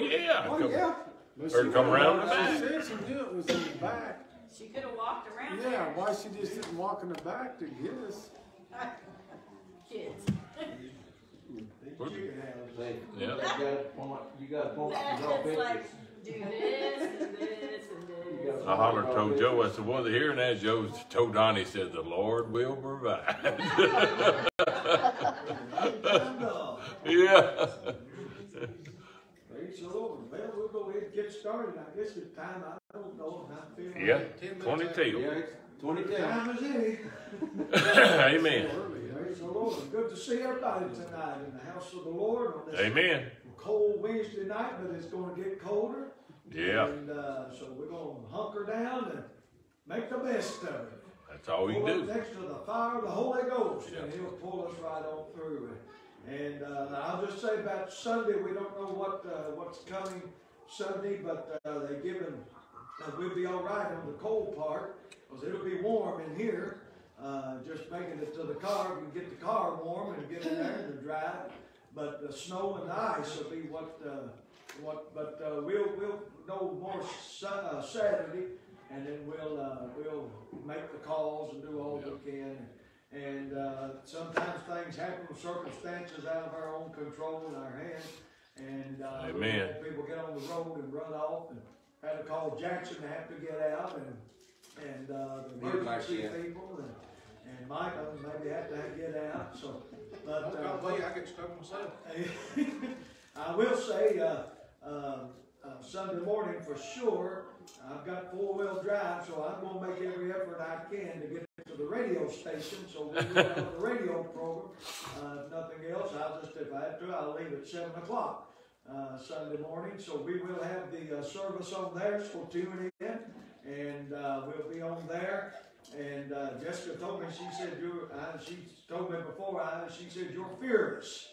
Oh, yeah. Oh, Come- yeah. Or come around the back. She said she knew it was in the back. She could have walked around Yeah, there. why she just didn't walk in the back to get us? Kids. Say, Yeah. You got a point, you got a point, you draw like, pictures. do this and this and this. I hollered, told Joe, I said, well, they're hearing that. Joe told Donnie, said, the Lord will provide. yeah. Praise the Lord. Well, we'll go ahead and get started. I guess it's time, I don't know, I'm feeling. Yeah, like 10 minutes 22. Yeah, it's twenty-two. Time is any. Amen. Praise the Lord. Good to see everybody tonight in the house of the Lord on this Amen. cold Wednesday night, but it's gonna get colder. Yeah, And, uh, so we're gonna hunker down and make the best of it. that's all we Pull can up do. Next to the fire of the Holy Ghost, and Yeah. He'll pull us right on through it. And uh, I'll just say about Sunday, we don't know what uh, what's coming Sunday, but uh, they given uh, we'll be all right on the cold part because it'll be warm in here. Uh, just making it to the car, we can get the car warm and get in there and drive. But the snow and the ice will be what uh, what. But uh, we'll we'll know more uh, Saturday, and then we'll uh, we'll make the calls and do all we can. And uh, sometimes things happen, with circumstances out of our own control in our hands. And uh, Amen. people get on the road and run off, and had to call Jackson to have to get out, and and uh, the Me and emergency yeah. people, and, and Michael maybe had to get out. So, but Don't uh, tell me, I get stuck myself. I will say, uh, uh, uh, Sunday morning for sure, I've got four-wheel drive, so I'm gonna make every effort I can to get to the radio station, so we will have a radio program. Uh, nothing else, I'll just, if I have to, I'll leave at seven o'clock, uh, Sunday morning, so we will have the, uh, service on there, so tune in, and, uh, we'll be on there. And, uh, Jessica told me, she said, you're, uh, she told me before, I, she said, you're fearless.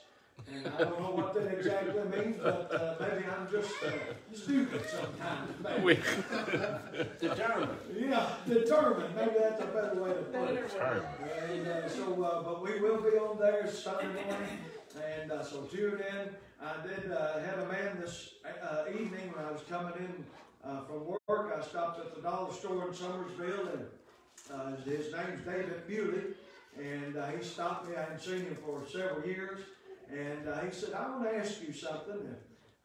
And I don't know what that exactly means, but uh, maybe I'm just uh, stupid sometimes. maybe. We, Determined. Yeah, determined. Maybe that's a better way to put it. Determined. And uh, so, uh, but we will be on there Sunday morning, and uh, so tune in. I did uh, have a man this uh, evening when I was coming in uh, from work. I stopped at the dollar store in Summersville, and uh, his name's David Bewley, and uh, he stopped me. I hadn't seen him for several years, and uh, he said, "I want to ask you something."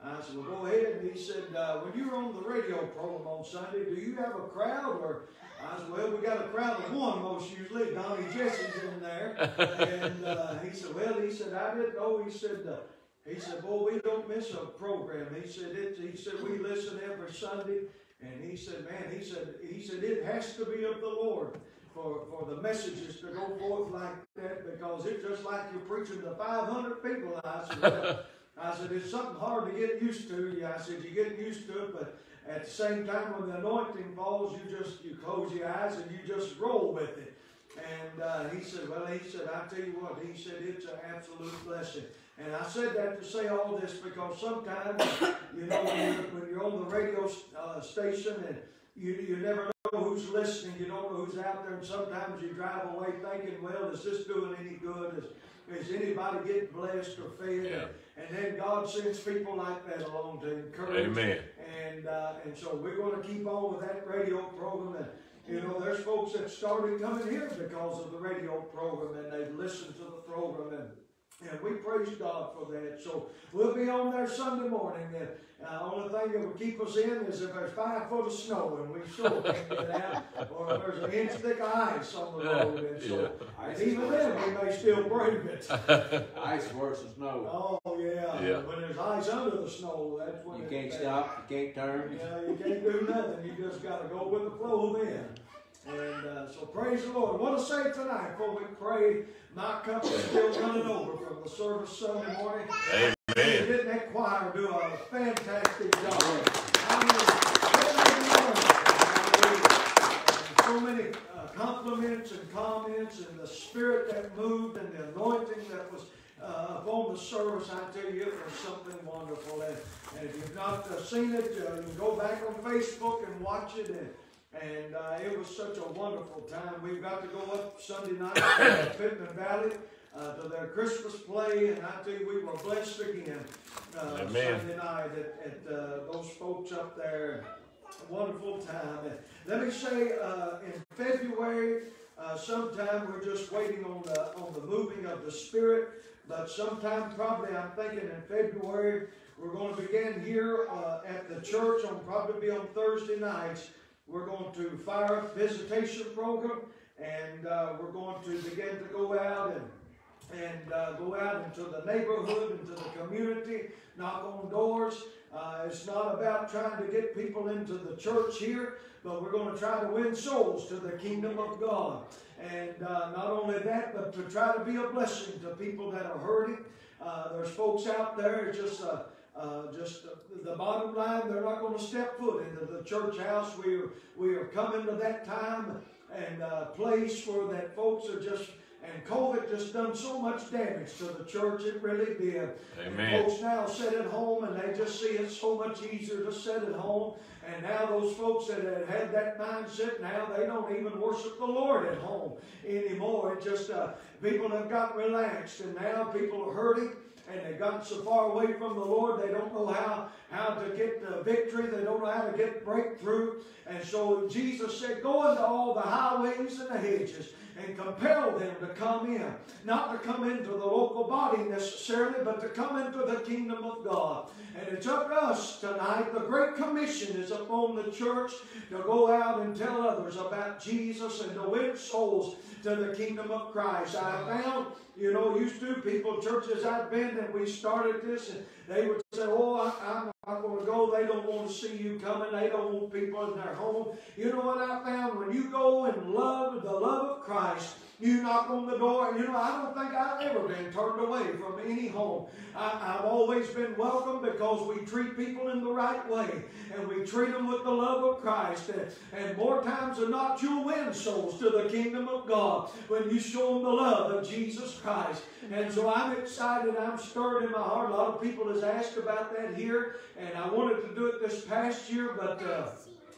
And I said, "Well, go ahead." And he said, uh, "When you're on the radio program on Sunday, do you have a crowd?" Or I said, "Well, we got a crowd of one most usually. Donnie Jesse's in there." and uh, he said, "Well," he said, "I didn't know." He said. Uh, he said, "Boy, we don't miss a program." He said, it, "He said we listen every Sunday." And he said, man, he said, he said, it has to be of the Lord for, for the messages to go forth like that because it's just like you're preaching to 500 people. I said, I said, it's something hard to get used to. Yeah, I said, you get used to it, but at the same time, when the anointing falls, you just, you close your eyes and you just roll with it. And uh, he said, well, he said, I tell you what, he said, it's an absolute blessing. And I said that to say all this because sometimes, you know, when you're, when you're on the radio uh, station and you, you never know who's listening, you don't know who's out there, and sometimes you drive away thinking, well, is this doing any good? Is, is anybody getting blessed or fed? Yeah. And then God sends people like that along to encourage. Amen. And uh, and so we're going to keep on with that radio program. And you know, there's folks that started coming here because of the radio program, and they've listened to the program, and and we praise God for that. So we'll be on there Sunday morning. And uh, only thing that will keep us in is if there's five foot of snow and we sure can't get out, or if there's an inch thick of ice on the road. And so, and even then, we may still brave it. Ice worse than snow. Oh yeah. Yeah. When there's ice under the snow, that's when You can't bad. stop, you can't turn. Yeah, you can't do nothing. You just got to go with the flow then. And uh, so praise the Lord. What to say tonight before we pray? My cup is still running over from the service Sunday morning. Amen. Didn't that choir do a fantastic job? Hallelujah. So many uh, compliments and comments and the spirit that moved and the anointing that was uh, upon the service. I tell you, it was something wonderful. And, and if you've not uh, seen it, uh, you can go back on Facebook and watch it. And, and uh, it was such a wonderful time. We've got to go up Sunday night to Pittman Valley uh, to their Christmas play, and I tell you, we were blessed again uh, Amen. Sunday night at, at uh, those folks up there. A wonderful time. And let me say, uh, in February, uh, sometime we're just waiting on the on the moving of the Spirit. But sometime, probably, I'm thinking in February, we're going to begin here uh, at the church on probably be on Thursday nights. We're going to fire up visitation program, and uh, we're going to begin to go out and and uh, go out into the neighborhood, into the community, knock on doors. Uh, it's not about trying to get people into the church here, but we're going to try to win souls to the kingdom of God. And uh, not only that, but to try to be a blessing to people that are hurting. Uh, there's folks out there, just uh, just the bottom line, they're not going to step foot into the church house. We are, we are coming to that time and uh, place where that folks are just and COVID just done so much damage to the church, it really did. Amen. Folks now sit at home and they just see it so much easier to sit at home. And now those folks that had had that mindset, now they don't even worship the Lord at home anymore. It just, uh, people have got relaxed and now people are hurting and they've gotten so far away from the Lord, they don't know how, how to get the victory. They don't know how to get breakthrough. And so Jesus said, go into all the highways and the hedges and compel them to come in. Not to come into the local body necessarily, but to come into the kingdom of God. And it's up to us tonight. The Great Commission is upon the church to go out and tell others about Jesus and to win souls to the kingdom of Christ. I found, you know, used to people, churches I've been, that we started this, and they would say, Oh, I, I'm not going to go. They don't want to see you coming. They don't want people in their home. You know what I found? When you go and love the love of Christ, you knock on the door, you know, I don't think I've ever been turned away from any home. I, I've always been welcome because we treat people in the right way, and we treat them with the love of Christ. And, and more times than not, you'll win souls to the kingdom of God when you show them the love of Jesus Christ. And so I'm excited. I'm stirred in my heart. A lot of people has asked about that here, and I wanted to do it this past year, but. Uh,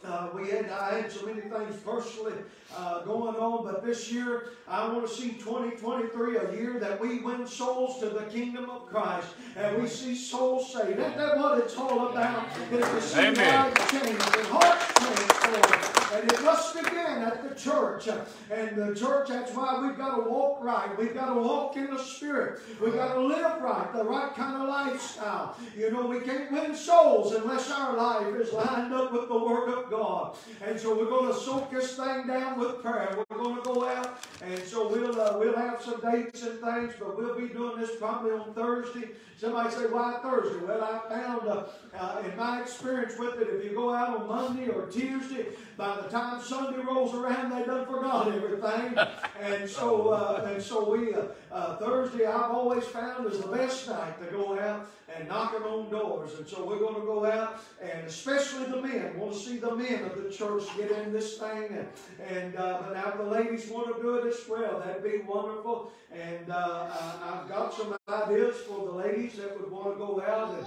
uh, we had I had so many things personally uh, going on, but this year I want to see 2023 a year that we win souls to the kingdom of Christ and we see souls saved. Isn't that what it's all about? Is to see Amen. lives changed and hearts transformed. And it must begin at the church. And the church, that's why we've got to walk right. We've got to walk in the Spirit. We've got to live right, the right kind of lifestyle. You know, we can't win souls unless our life is lined up with the Word of God. And so we're going to soak this thing down with prayer. We're going to go out, and so we'll uh, we'll have some dates and things, but we'll be doing this probably on Thursday. Somebody say, why Thursday? Well, I found uh, uh, in my experience with it, if you go out on Monday or Tuesday, by the time Sunday rolls around, they done forgot everything. and so, uh, and so we uh, uh, Thursday I've always found is the best night to go out and knocking on doors. And so we're going to go out, and especially the men want to see the men of the church get in this thing. And, and uh, but now the ladies want to do it as well. That'd be wonderful. And uh, I- I've got some ideas for the ladies that would want to go out and.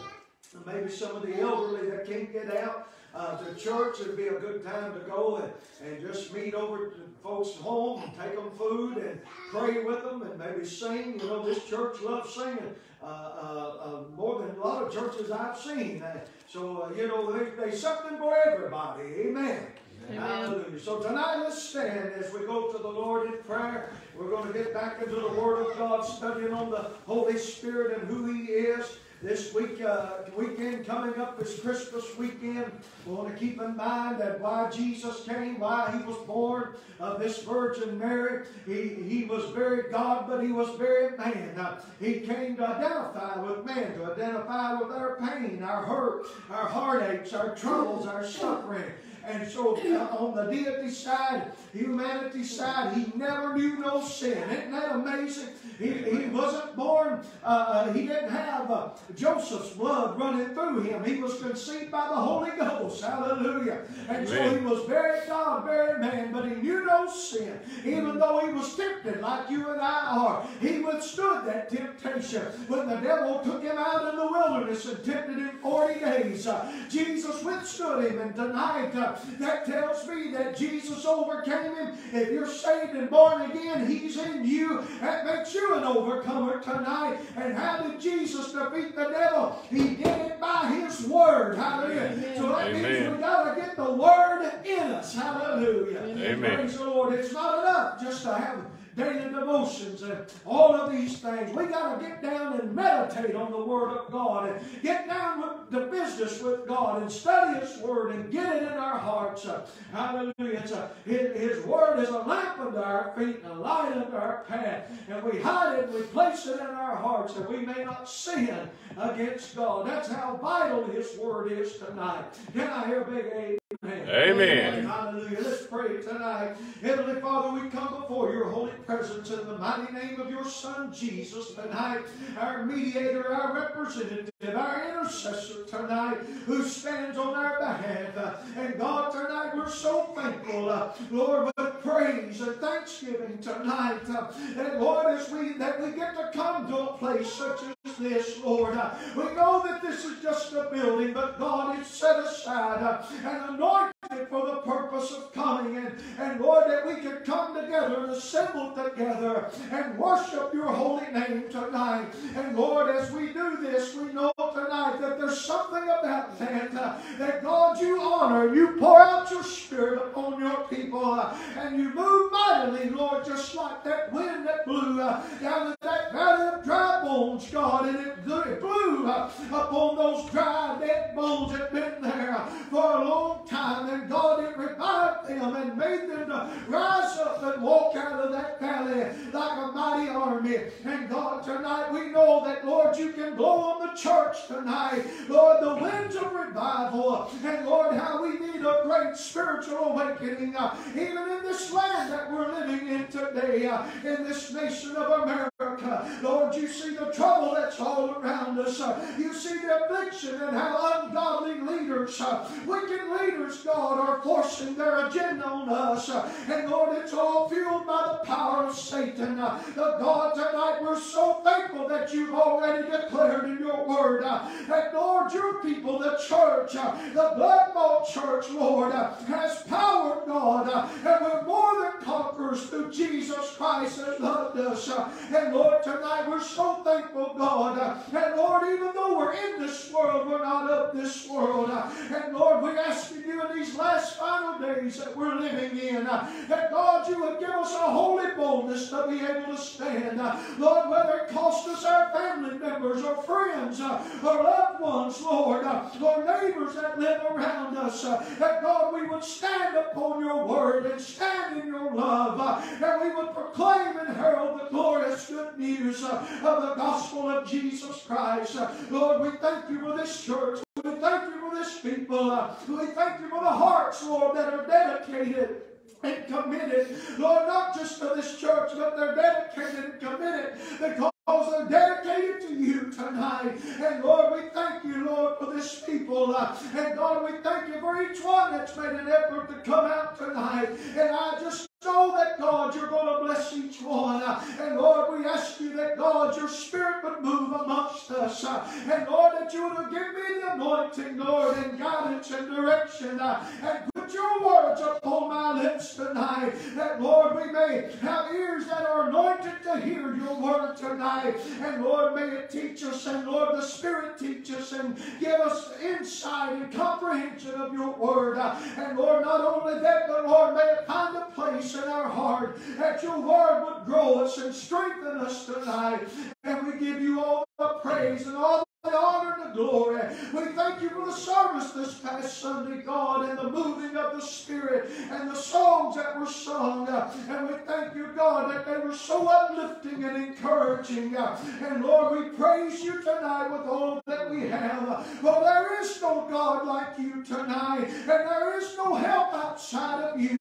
And maybe some of the elderly that can't get out uh, to church, it'd be a good time to go and, and just meet over to folks' home and take them food and pray with them and maybe sing. You know, this church loves singing uh, uh, uh, more than a lot of churches I've seen. Uh, so, uh, you know, there's something for everybody. Amen. Hallelujah. So tonight, let's stand as we go to the Lord in prayer. We're going to get back into the Word of God, studying on the Holy Spirit and who He is. This week, uh, weekend coming up is Christmas weekend. We want to keep in mind that why Jesus came, why He was born of this Virgin Mary. He, he was very God, but He was very man. Uh, he came to identify with man, to identify with our pain, our hurt, our heartaches, our troubles, our suffering. And so uh, on the deity side, humanity side, he never knew no sin. Isn't that amazing? He, he wasn't born, uh, uh, he didn't have uh, Joseph's blood running through him. He was conceived by the Holy Ghost. Hallelujah. And so he was very God, very man, but he knew no sin. Even though he was tempted like you and I are, he withstood that temptation. When the devil took him out in the wilderness and tempted him 40 days, uh, Jesus withstood him. And tonight, uh, that tells me that Jesus overcame him. If you're saved and born again, he's in you. That makes you an overcomer tonight. And how did Jesus defeat the devil? He did it by his word. Hallelujah. So that means Amen. we got to get the word in us. Hallelujah. Amen. Praise the Lord. It's not enough just to have daily devotions and all of these things. We got to get down and meditate on the Word of God and get down with the business with God and study His Word and get it in our hearts. Uh, hallelujah. It's a, his, his Word is a lamp unto our feet and a light unto our path. And we hide it and we place it in our hearts that we may not sin against God. That's how vital His Word is tonight. Can I hear big amen? Amen. Hallelujah. Let's pray tonight. Heavenly Father, we come before your holy presence in the mighty name of your Son Jesus tonight, our mediator, our representative, our intercessor tonight, who stands on our behalf. And God, tonight we're so thankful, uh, Lord, with praise and thanksgiving tonight. uh, And Lord, as we that we get to come to a place such as this, Lord, uh, we know that this is just a building, but God, it's set aside uh, and anointed for the purpose of coming. And, and Lord, that we can come together and assemble together and worship your holy name tonight. And Lord, as we do this, we know tonight that there's something about that, that God, you honor, you pour out your spirit upon your people, and you move mightily, Lord, just like that wind that blew uh, down in valley of dry bones, God, and it blew, upon those dry, dead bones that been there for a long time. And God, it revived them and made them to rise up and walk out of that valley like a mighty army. And God, tonight we know that, Lord, you can blow on the church tonight. Lord, the winds of revival. And Lord, how we need a great spiritual awakening, uh, even in this land that we're living in today, uh, in this nation of America. Lord, you see the trouble that's all around us. Uh, you see the affliction and how ungodly leaders, uh, wicked leaders, God, are forcing their agenda on us. Uh, and Lord, it's all fueled by the power of Satan. The God, tonight we're so thankful that you've already declared in your word that, Lord, your people, the church, the blood bought church, Lord, has power, God, and we're more than conquerors through Jesus Christ that loved us. And Lord, tonight we're so thankful, God. And Lord, even though we're in this world, we're not of this world. And Lord, we ask you in these last final days that we're living in, that God, you would give us a holy boldness to be able to stand. Lord, whether it costs us our family members or friends or loved ones, Lord, or neighbors that live around us, that God, we would stand upon your word and stand in your love, and we would proclaim and herald the glorious good news uh, of the gospel of Jesus Christ. Uh, Lord, we thank you for this church. We thank you for this people. Uh, we thank you for the hearts, Lord, that are dedicated and committed, Lord, not just to this church, but they're dedicated and committed because they're dedicated to you tonight. And Lord, we thank you, Lord, for this people. And God, we thank you for each one that's made an effort to come out tonight. And I just know that, God, you're going to bless each one. And Lord, we ask you that, God, your spirit would move amongst us. And Lord, that you would give me the anointing, Lord, and guidance and direction. And put your words upon my lips tonight. That, Lord, we may have ears that are anointed to hear your word tonight. And Lord, may it teach us. And Lord, the Spirit teach us and give us insight and comprehension of your word. And Lord, not only that, but Lord, may it find a place in our heart that your word would grow us and strengthen us tonight. And we give you all the praise and all the honor and the glory. We thank you for the service this past Sunday, God, and the moving of the Spirit and the songs that were sung. And we thank you, God, that they were so uplifting and encouraging. And Lord, we praise you tonight with all that we have. For there is no God like you tonight, and there is no help outside of you.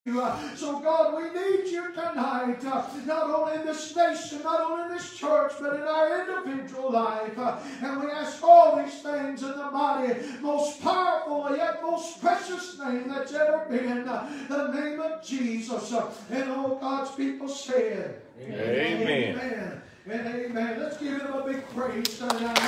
So, God, we need you tonight, not only in this nation, not only in this church, but in our individual life. And we ask all these things in the mighty, most powerful, yet most precious name that's ever been, uh, the name of Jesus. Uh, And all God's people said, Amen. Amen. And amen. Let's give him a big praise tonight.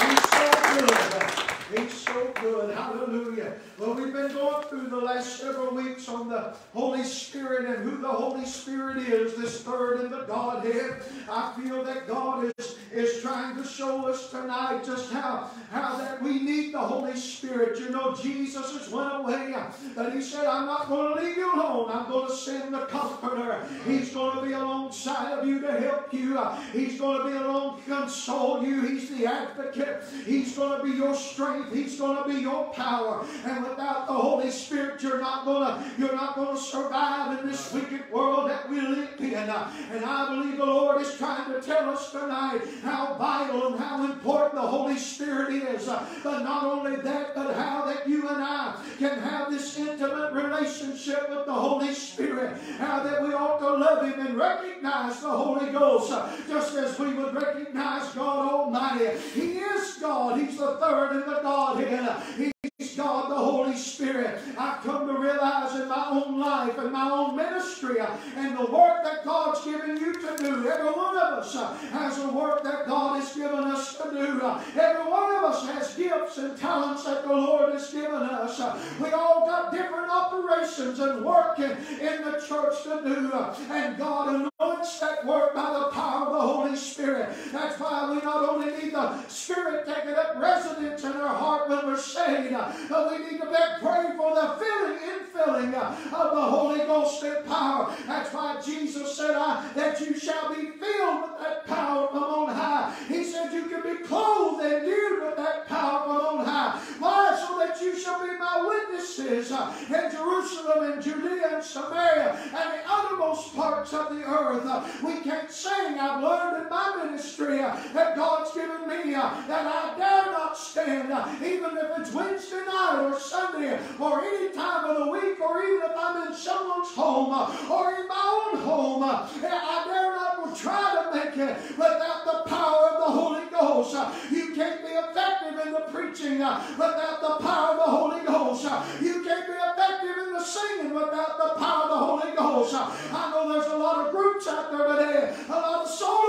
He's so good. He's so good. Hallelujah. Well, we've been going through the last several weeks on the Holy Spirit and who the Holy Spirit is, this third in the Godhead. I feel that God is, is trying to show us tonight just how, how that we need the Holy Spirit. You know, Jesus has went away, but he said, I'm not going to leave you alone. I'm going to send the Comforter. He's going to be alongside of you to help you. He's going to be along to console you. He's the advocate. He's going to be your strength. He's going to be your power. And without the Holy Spirit, you're not going to you're not going to survive in this wicked world that we live in. Uh, and I believe the Lord is trying to tell us tonight how vital and how important the Holy Spirit is. Uh, but not only that, but how that you and I can have this intimate relationship with the Holy Spirit. How that we ought to love Him and recognize the Holy Ghost uh, just as we would recognize God Almighty. He is God. He's the third in the Godhead. He's God, the Holy Spirit. I've come to realize in my own life and my own ministry and the work that God's given you to do. Every one of us uh, has a work that God has given us to do. Uh, every one of us has gifts and talents that the Lord has given us. Uh, we all got different operations and work in, the church to do. And God anoints that work by the power of the Holy Spirit. That's why we not only need the Spirit taking up residence in our heart when we're saved, we need to pray for the filling, and infilling of the Holy Ghost and power. That's why Jesus said I, that you shall be filled with that power from on high. He said you can be clothed and endued with that power from on high. Why? So that you shall be my witnesses in Jerusalem and Judea and Samaria and the uttermost parts of the earth. We can't sing. I've learned in my ministry that God's given me that I dare not stand, even if it's Wednesday night or Sunday or any time of the week or even if I'm in someone's home or in my own home. I dare not try to make it without the power of the Holy Ghost. You can't be effective in the preaching without the power of the Holy Ghost. You can't be effective in the singing without the power of the Holy Ghost. I know there's a lot of groups out there today, a lot of soloists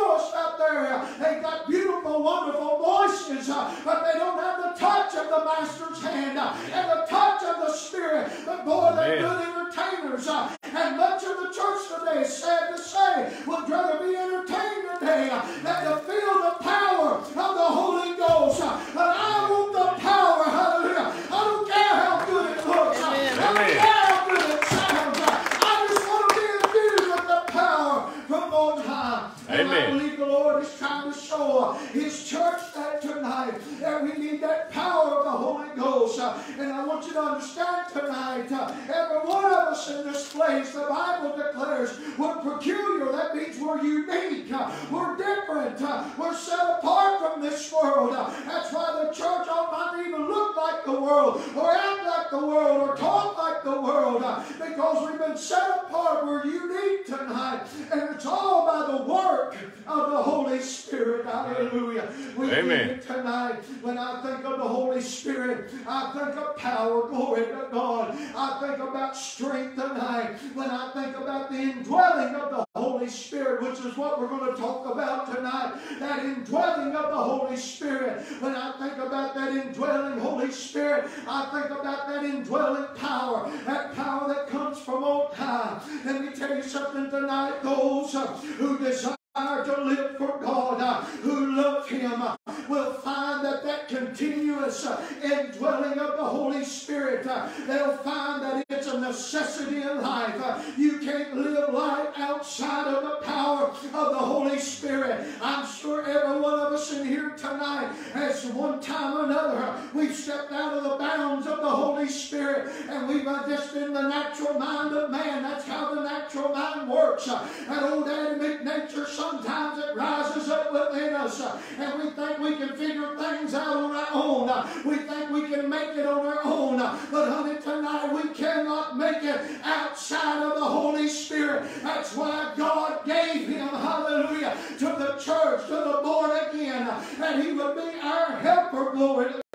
out there. They got beautiful, wonderful voices, uh, but they don't have the touch of the Master's hand uh, and the touch of the Spirit. But boy, they're good entertainers. Uh, and much of the church today, is sad to say, would rather be entertained today than to feel the power of the Holy Ghost. But I want the power, hallelujah. I don't care how good it looks. I don't care how good it sounds. I just want to be endued with the power from on high. And I Amen. believe the Lord is trying to show His church that tonight that we need that power of the Holy Ghost. And I want you to understand tonight, uh, every one of us in this place, the Bible declares, we're peculiar. That means we're unique. Uh, We're different. Uh, We're set apart from this world. That's why the church ought not even look like the world or act like the world or talk like the world because we've been set apart. We're unique tonight. And it's all by the work of the Holy Spirit. Hallelujah. We Amen. need it tonight. When I think of the Holy Spirit, I think of power. Glory to God. I think about strength tonight. When I think about the indwelling of the Holy Spirit, which is what we're going to talk about tonight, that indwelling of the Holy Spirit. When I think about that indwelling Holy Spirit, I think about that indwelling power, that power that comes from on high. Let me tell you something tonight. Those who desire to live for God, who love Him, will find that that continuous uh, indwelling of the Holy Spirit, uh, they'll find that it's a necessity in life. Uh, You can't live life outside of the power of the Holy Spirit. I'm sure every one of us in here tonight has one time or another, we've stepped out of the bounds of the Holy Spirit and we've just in the natural mind of man. That's how the natural mind works. That old Adamic nature, sometimes it rises up within us uh, and we think we can figure things out on our own. Uh, We think we can make it on our own. Uh, But honey, tonight we cannot make it outside of the Holy Spirit. That's why God gave him, hallelujah, to the church, to the born again, that he would be our helper, glory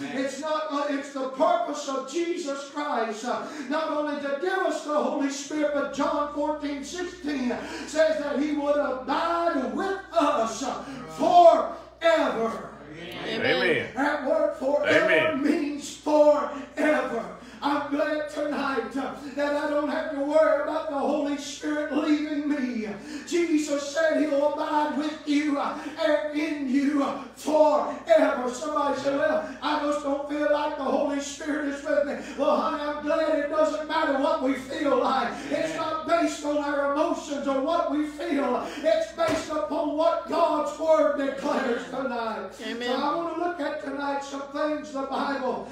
it's not. Uh, it's the purpose of Jesus Christ uh, not only to give us the Holy Spirit, but John 14, 16 says that He would abide with us forever. Amen. Amen. That word forever Amen. means forever. I'm glad tonight that I don't have to worry about the Holy Spirit leaving me. Jesus said he'll abide with you and in you forever. Somebody said, well, I just don't feel like the Holy Spirit is with me. Well, honey, I'm glad it doesn't matter what we feel like. It's not based on our emotions or what we feel. It's based upon what God's Word declares tonight. Amen. So I want to look at tonight some things the Bible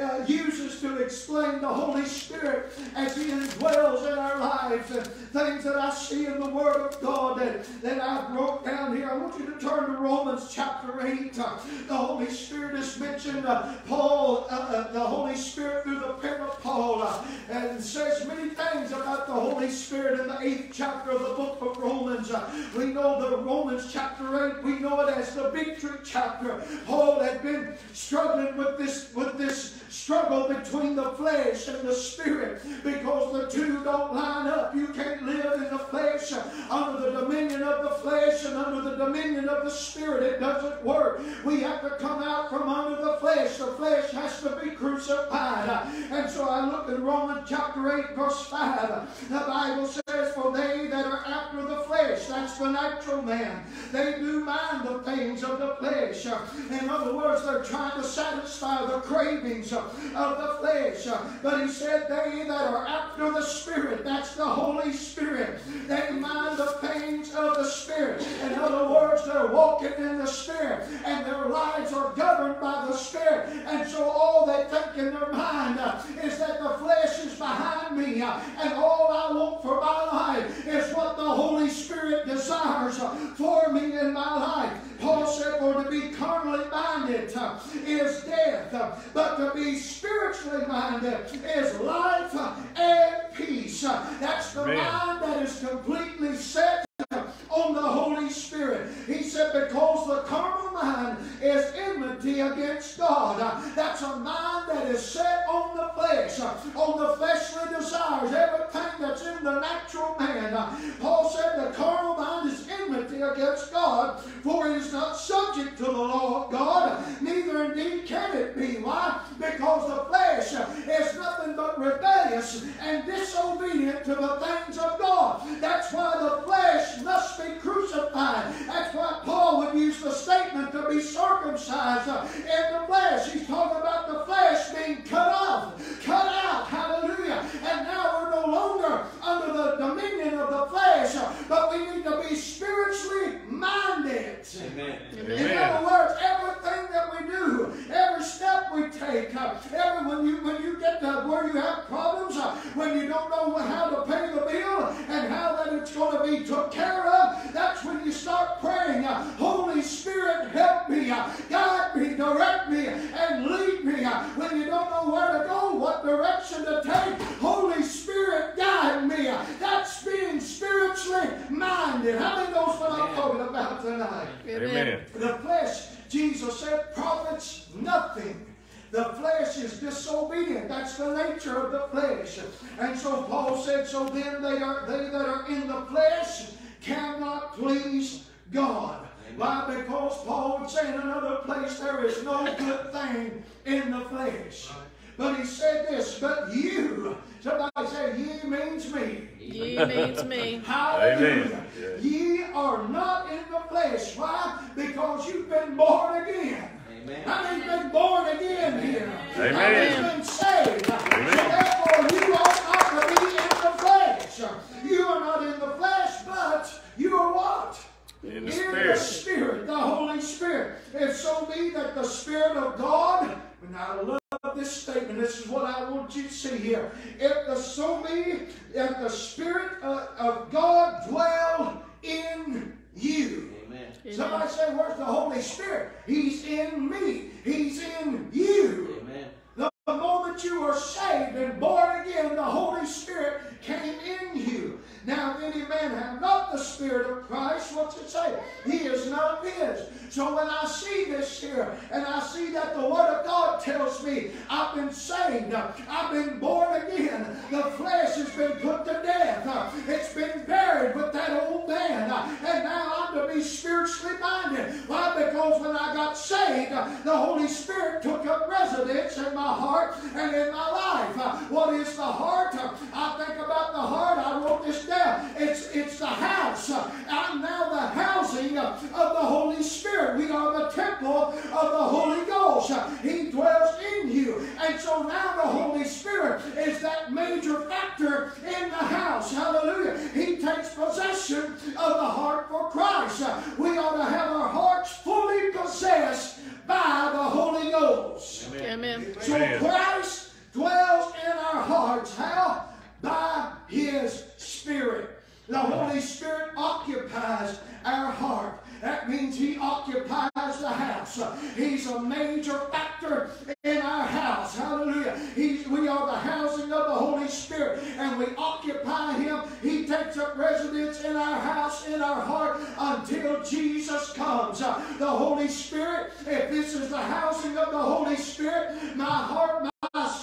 uh, uses to explain the Holy Spirit as He indwells in our lives and things that I see in the Word of God that, that I wrote down here. I want you to turn to Romans chapter 8. Uh, the Holy Spirit is mentioned. Uh, Paul, uh, uh, the Holy Spirit through the pen of Paul, uh, and says many things about the Holy Spirit in the eighth chapter of the book of Romans. We know the Romans chapter 8, we know it as the victory chapter. Paul had been struggling with this, with this struggle between the flesh and the spirit because the two don't line up. You can't live in the flesh under the dominion of the flesh and under the dominion of the spirit. It doesn't work. We have to come out from under the flesh. The flesh has to be crucified. And so I look in Romans chapter 8, verse 5. The Bible says, For they that are after the flesh, that's the natural man, they do mind the things of the flesh. In other words, they're trying to satisfy the cravings of the flesh. But he said, They that are after the Spirit, that's the Holy Spirit, they mind the pains of the Spirit. In other words, they're walking in the Spirit, and their lives are governed by the Spirit. And so all they think in their mind uh, is that the flesh is behind me, uh, and all I want for my life is what the Holy Spirit desires uh, for me in my life. Paul said, For to be carnally minded uh, is death, uh, but to be spiritually minded is life uh, and peace. That's the Amen. mind that is completely If the so be that the Spirit of, of God dwell in you. Amen. Somebody say, Where's the Holy Spirit? He's in me. He's in you. Amen. The moment you are saved and born again, the Holy Spirit came in you. Now, if any man have not the Spirit of Christ, what's it say? He is not his. So when I see this here, and I see that the Word of God tells me I've been saved, I've been born again, the flesh has been put to death, it's been buried with that old man, and now I'm to be spiritually minded. Why? Because when I got saved, the Holy Spirit took up residence in my heart and in my life. What is the heart? I think about the heart. I wrote this down. It's it's the house. I'm now the housing of the Holy Spirit. We are the temple of the Holy Ghost. He dwells in you. And so now the Holy Spirit is that major factor in the house. Hallelujah. He takes possession of the heart for Christ. We ought to have our hearts fully possessed by the Holy Ghost. Amen. So Christ dwells in our hearts. How? By His Spirit. The Holy Spirit occupies our heart. That means He occupies the house. He's a major factor in our house. Hallelujah. He's, we are the housing of the Holy Spirit and we occupy Him. He takes up residence in our house, in our heart until Jesus comes. The Holy Spirit, if this is the housing of the Holy Spirit, my heart, my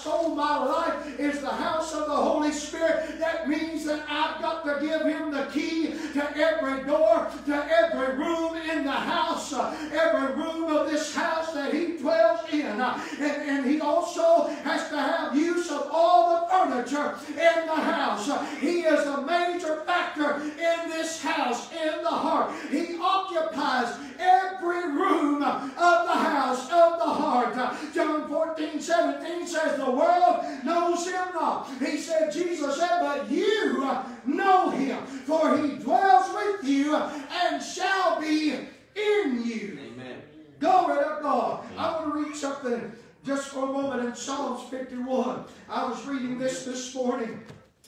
soul, my life is the house of the Holy Spirit. That means that I've got to give Him the key to every door, to every room in the house, uh, every room of this house that He dwells in. Uh, and, and He also has to have use of all the furniture in the house. He is a major factor in this house, in the heart. He occupies every room of the house of the heart. Uh, John 14, 17 says, The world knows him not. He said, Jesus said, But you know him, for he dwells with you and shall be in you. Amen. Glory to God. I want to read something just for a moment in Psalms 51. I was reading this this morning.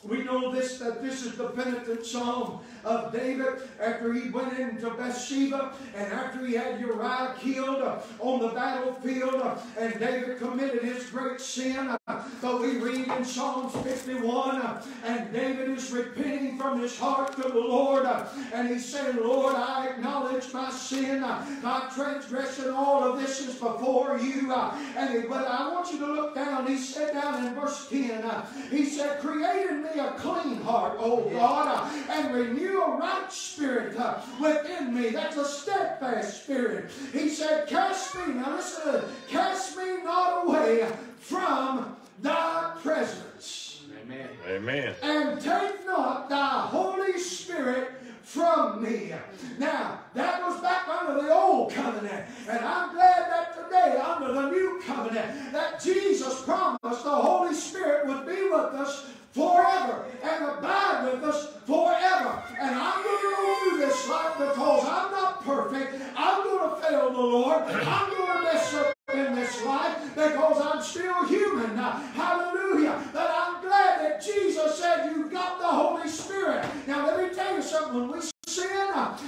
We know this that this is the penitent psalm of David after he went into Bathsheba and after he had Uriah killed uh, on the battlefield uh, and David committed his great sin. uh, But we read in Psalms 51 uh, and David is repenting from his heart to the Lord uh, and he's saying, Lord, I acknowledge my sin, uh, my transgression, all of this is before you. uh, And he, but I want you to look down. He said down in verse 10, uh, he said, Create in me a clean heart, O God, uh, and renew a right spirit uh, within me. That's a steadfast spirit. He said, Cast me, now listen, cast me not away from thy presence Amen. Amen. and take not thy Holy Spirit from me. Now, that was back under the old covenant. And I'm glad that today, under the new covenant, that Jesus promised the Holy Spirit would be with us forever and abide with us forever. And I'm going to go through this life because I'm not perfect. I'm going to fail the Lord. I'm going to mess up in this life because I'm still human. Now, hallelujah. But I'm glad that Jesus said you've got the Holy Spirit. Now, let me tell you something. When we sin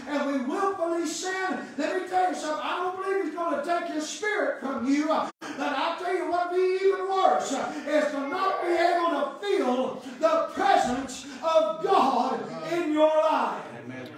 and we willfully sin, let me tell you something. I don't believe He's going to take His Spirit from you. But I'll tell you what would be even worse is to not be able to feel the presence of God in your life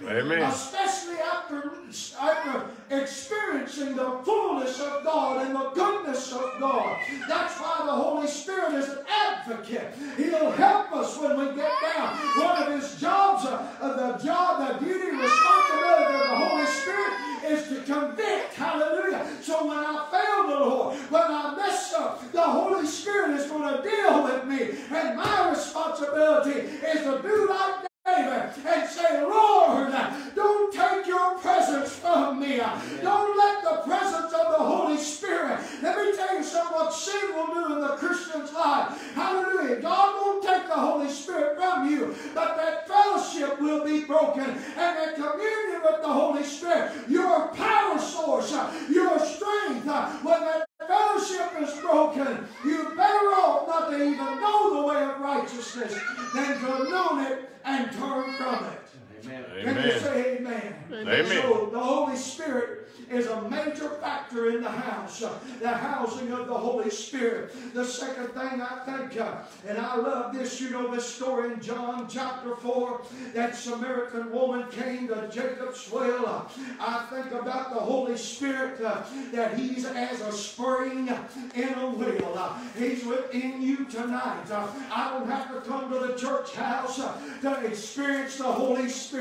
Amen. Especially after, after experiencing the fullness of God and the goodness of God. That's why the Holy Spirit is an advocate. He'll help us when we get down. One of his jobs, uh, uh, the job, the duty, responsibility of the Holy Spirit is to convict. Hallelujah. So when I fail the Lord, when I mess up, the Holy Spirit is going to deal with me. And my responsibility is to do like David and say, Lord, don't take your presence from me. Don't let the presence of the Holy Spirit. Let me tell you something what sin will do in the Christian's life. Hallelujah. God won't take the Holy Spirit from you, but that fellowship will be broken and that communion with the Holy Spirit, your power source, your strength, when that fellowship is broken, you're better off to even know the way of righteousness than to have known it and turn from it. Amen. Can you Amen. say amen? Amen. So the Holy Spirit is a major factor in the house, the housing of the Holy Spirit. The second thing I think, uh, and I love this, you know this story in John chapter 4, that Samaritan woman came to Jacob's well. I think about the Holy Spirit, uh, that He's as a spring in a well. Uh, he's within you tonight. I don't have to come to the church house to experience the Holy Spirit.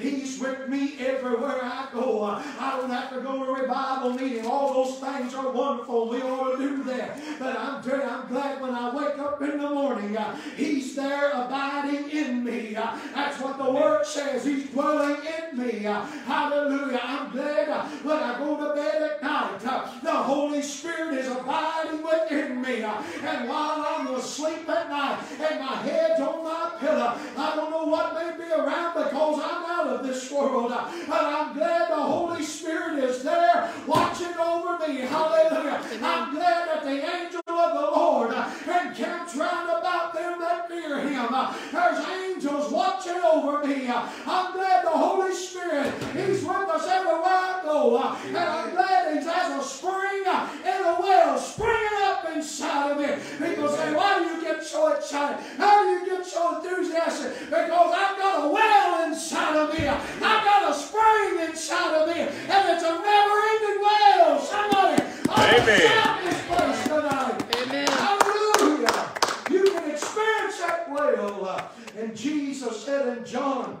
He's with me everywhere I go. I don't have to go to a revival meeting. All those things are wonderful. We ought to do that. But I'm, I'm glad when I wake up in the morning, uh, He's there abiding in me. Uh, that's what the Word says. He's dwelling in me. Uh, hallelujah. I'm glad when I go to bed at night, the Holy Spirit is abiding within me. And while I'm asleep at night and my head's on my pillow, I don't know what may be around because I'm out of this world. But I'm glad the Holy Spirit is there watching over me. Hallelujah. I'm glad that the angel of the Lord encamps round about them that fear him. There's angels watching over me. I'm glad the Holy Spirit, He's with us everywhere I go. And I'm glad He's as a spring in a well springing up inside of me. People say, why do you get so excited? How do you get so enthusiastic? Because I've got a well inside of me. I've got a spring inside of me. And it's a never-ending well. Somebody, Amen. shout this place tonight. Amen. Hallelujah. You can experience that well. Uh, And Jesus said in John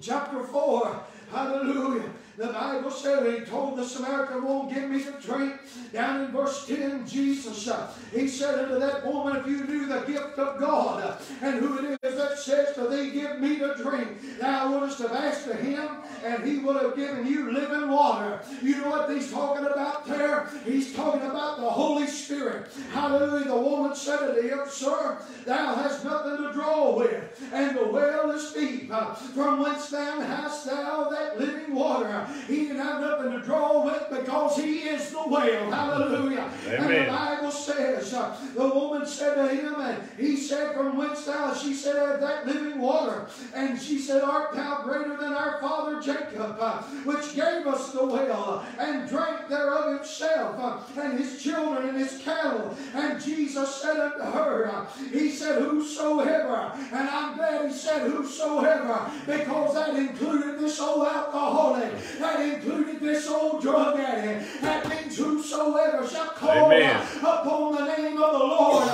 chapter 4, hallelujah. The Bible said he told the Samaritan won't give me to drink. Down in verse 10, Jesus, uh, he said unto that woman, if you knew the gift of God and who it is that says to thee, give me to drink, thou wouldst have asked to him and he would have given you living water. You know what he's talking about there? He's talking about the Holy Spirit. Hallelujah. The woman said unto him, Sir, thou hast nothing to draw with, and the well is deep. From whence then hast thou that living water? He didn't have nothing to draw with because he is the well. Hallelujah. And the Bible says, uh, the woman said to him, and he said, From whence thou? She said, that living water. And she said, Art thou greater than our father Jacob, uh, which gave us the well, uh, and drank thereof himself, uh, and his children and his cattle? And Jesus said unto her, uh, He said, Whosoever, and I'm glad he said, Whosoever, because that included this old alcoholic, that included this old drug addict. That means whosoever shall call Amen. upon the name of the Lord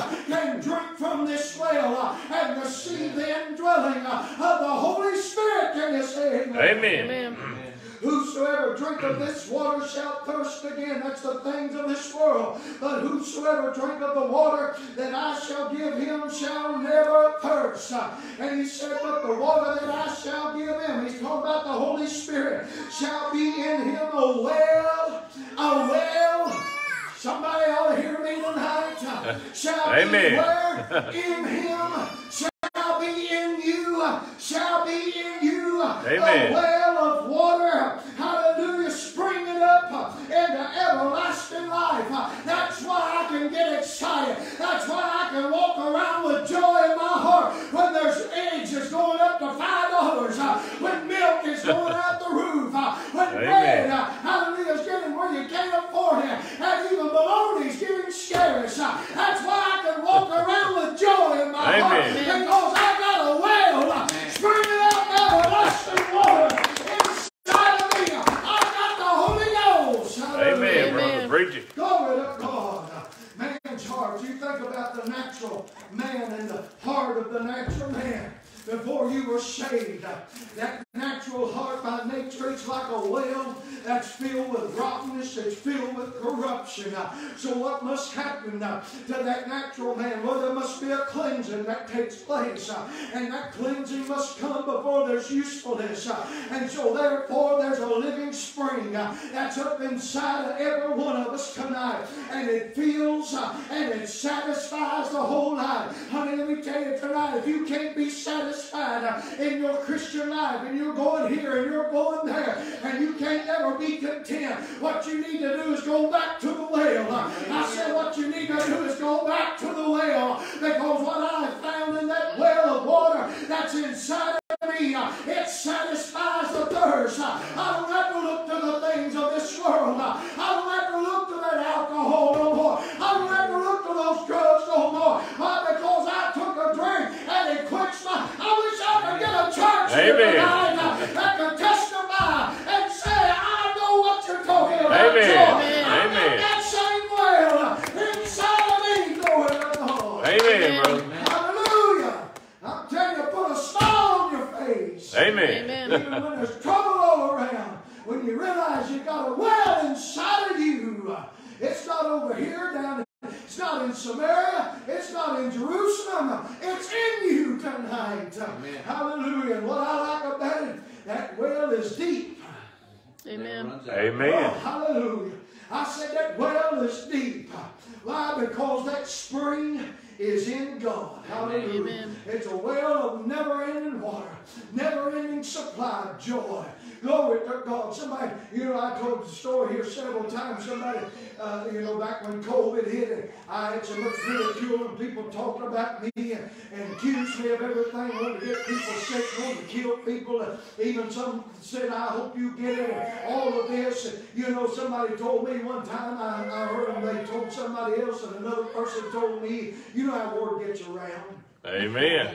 can drink from this well and receive the indwelling of the Holy Spirit. Can you say amen? Amen. Whosoever drink of this water shall thirst again. That's the things of this world. But whosoever drink of the water that I shall give him shall never thirst. And he said, But the water that I shall give him, he's talking about the Holy Spirit, shall be in him a well, a well. Somebody ought to hear me tonight. Shall Amen. be where? In him shall be in you, shall be in you. Amen. A well of water, hallelujah, springing up into everlasting life. That's why I can get excited. That's why I can walk around with joy in my heart when there's eggs that's going up to five dollars, when milk is going out the roof, when Amen. bread, hallelujah, is getting where you can't afford it, and even bologna's getting scarce. That's why I can walk around with joy in my heart because I got a well springing out everlasting water inside of me. I got the Holy Ghost. Hallelujah. Amen, brother. Amen. Preach it. Glory to God. Man's heart. You think about the natural man and the heart of the natural man. Before you were saved, that natural heart by nature is like a well that's filled with rottenness, it's filled with corruption. So, what must happen to that natural man? Well, there must be a cleansing that takes place, and that cleansing must come before there's usefulness. And so, therefore, there's a living spring that's up inside of every one of us tonight, and it uh, and it satisfies the whole life. Honey, let me tell you tonight, if you can't be satisfied uh, in your Christian life, and you're going here and you're going there, and you can't ever be content, what you need to do is go back to the well. I said, what you need to do is go back to the well, because what I found in that well of water that's inside of me, uh, it satisfies the thirst. Uh, I don't to look to the things of this world. I don't to look to that alcohol no more. I don't to look to those drugs no more. Because I took a drink church. I wish I could get a church Amen. tonight uh, that could testify and say, I know what you're talking about. Amen. Joy. I'm in that same well inside of me going on. Amen, brother. Hallelujah. I'm telling you, put a smile on your face. Amen. Amen. Even when there's trouble all around, when you realize you got a well inside of you, uh, it's not over here down in Samaria. It's not in Jerusalem. It's in you tonight. Amen. Hallelujah. And what I like about it, that well is deep. Amen. Amen. Oh, hallelujah. I said that well is deep. Why? Because that spring is in God. Hallelujah. Amen. It's a well of never ending water, never ending supply of joy. Glory to God. Somebody, you know, I told the story here several times. Somebody, uh, you know, back when COVID hit, and I had so much ridicule and people talking about me and, and accused me of everything, wanted to get people sick, wanted to kill people. And even some said, I hope you get it. All of this. And, you know, somebody told me one time, I, I heard them, they told somebody else, and another person told me, you know how word gets around. Amen.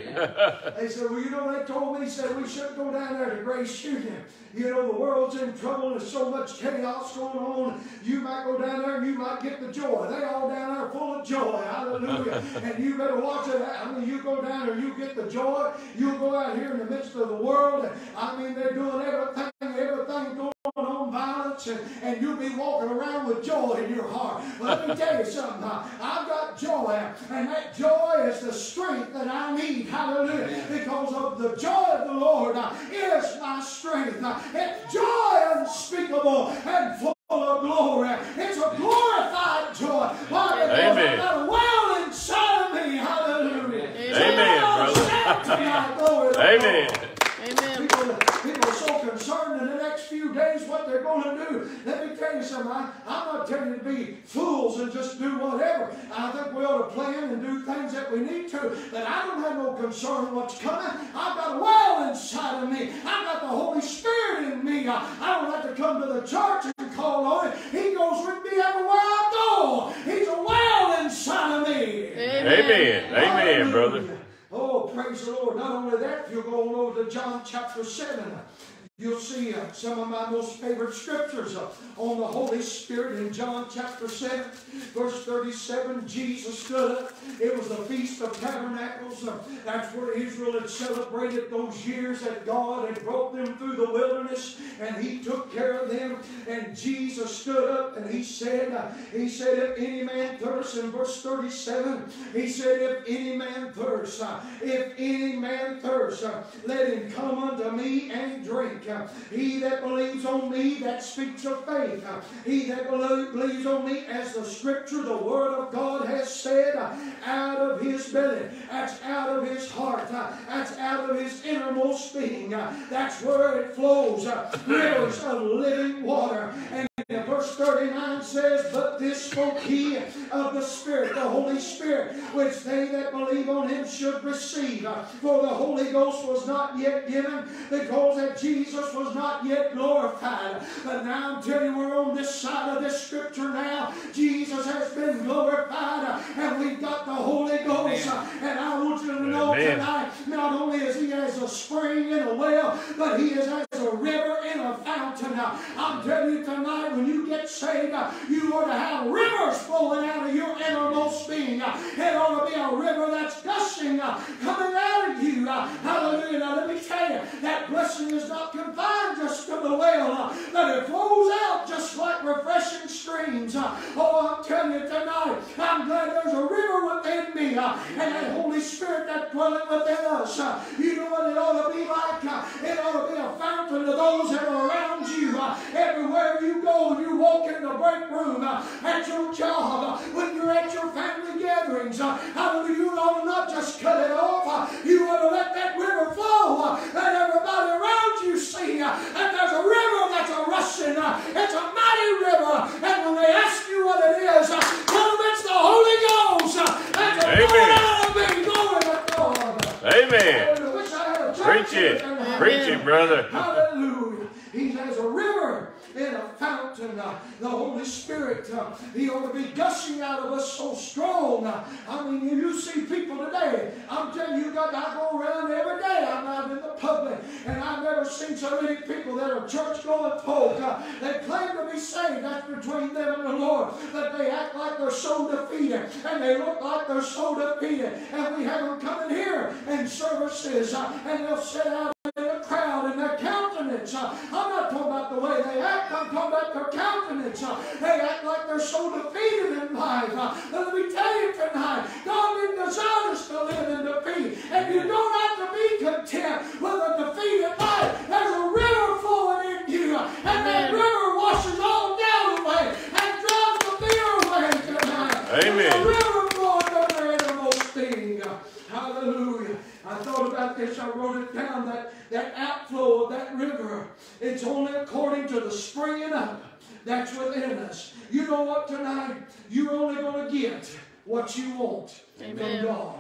They said, well, you know, they told me, said, we shouldn't go down there to Grace Union. You know, the world's in trouble, there's so much chaos going on. You might go down there and you might get the joy. They all down there full of joy. Hallelujah. and you better watch it. I mean, you go down there, you get the joy. You go out here in the midst of the world. I mean, they're doing everything, everything going on violence, and, and you'll be walking around with joy in your heart. Let me tell you something. I've got joy, and that joy is the strength that I need. Hallelujah. Because of the joy of the Lord is my strength. It's joy unspeakable and full of glory. It's a glorified joy. Why? Because Amen. I've got a well inside of me. Hallelujah. Amen, brother. Tonight, glory to Amen. God. Amen. People, people are so concerned in the next few days what they're going to do. Let me tell you something. I, I'm not telling you to be fools and just do whatever. I think we ought to plan and do things that we need to. But I don't have no concern what's coming. I've got a well inside of me. I've got the Holy Spirit in me. I, I don't have to come to the church and call on it. He goes with me everywhere I go. He's a well inside of me. Amen. Amen, brother. Oh, praise the Lord. Not only that, if you go on over to John chapter 7, you'll see uh, some of my most favorite scriptures uh, on the Holy Spirit in John chapter 7, verse 37. Jesus stood up. It was the Feast of Tabernacles. Uh, that's where Israel had celebrated those years that God had brought them through the wilderness and He took care of them. And Jesus stood up and He said, uh, He said, if any man thirst, in verse 37, He said, if any man thirst, uh, if any man thirst, uh, let him come unto me and drink. He that believes on me, that speaks of faith. He that believes on me, as the scripture, the word of God has said, out of his belly, that's out of his heart, that's out of his innermost being, that's where it flows, rivers of living water. And and verse 39 says, But this spoke he of the Spirit, the Holy Spirit, which they that believe on him should receive. For the Holy Ghost was not yet given, because that Jesus was not yet glorified. But now I'm telling you, we're on this side of this scripture now. Jesus has been glorified, and we've got the Holy Ghost. And I want you to know Amen. tonight, not only is he as a spring in a well, but he is as a river in a fountain. I'm telling you tonight, when you get saved, you ought to have rivers flowing out of your innermost being. It ought to be a river that's gushing, uh, coming out of you. Uh, hallelujah. Now let me tell you, that blessing is not confined just to the well, uh, but it flows out just like refreshing streams. Oh, I'm telling you tonight, I'm glad there's a river within me, and that Holy Spirit that dwelling within us. Uh, you know what it ought to be like? Uh, it ought to be a fountain to those that are around you. Uh, everywhere you go, you walk in the break room, at your job, when you're at your family gatherings. Hallelujah. You ought to not just cut it off. You ought to let that river flow. Let everybody around you see that there's a river that's a rushing. It's a mighty river. And when they ask you what it is, tell them it's the Holy Ghost. That's Amen. out of me. Glory to God. Amen. Hallelujah. Wish I had a church Preach it. Preach it, brother. Hallelujah. He has a river in a fountain. Uh, the Holy Spirit, uh, He ought to be gushing out of us so strong. Uh, I mean, you, see people today. I'm telling you, God, I go around every day. I'm out in the public, and I've never seen so many people that are church-going folk they claim to be saved. That's between them and the Lord. But they act like they're so defeated, and they look like they're so defeated. And we have them coming here in services, and they'll sit out in the crowd and their countenance. Uh, I'm not talking about the way they act, I'm talking about their countenance. Uh, they act like they're so defeated in life. Uh, let me tell you tonight. God didn't design us to live in defeat. And you don't have to be content with a defeated life. There's a river flowing in you. And that river washes all doubt away and drives the fear away tonight. Amen. There's a river flowing down there in the. Hallelujah. I thought about this. I wrote it down. That, that outflow of that river, it's only according to the springing up that's within us. You know what tonight? You're only going to get what you want Amen. from God.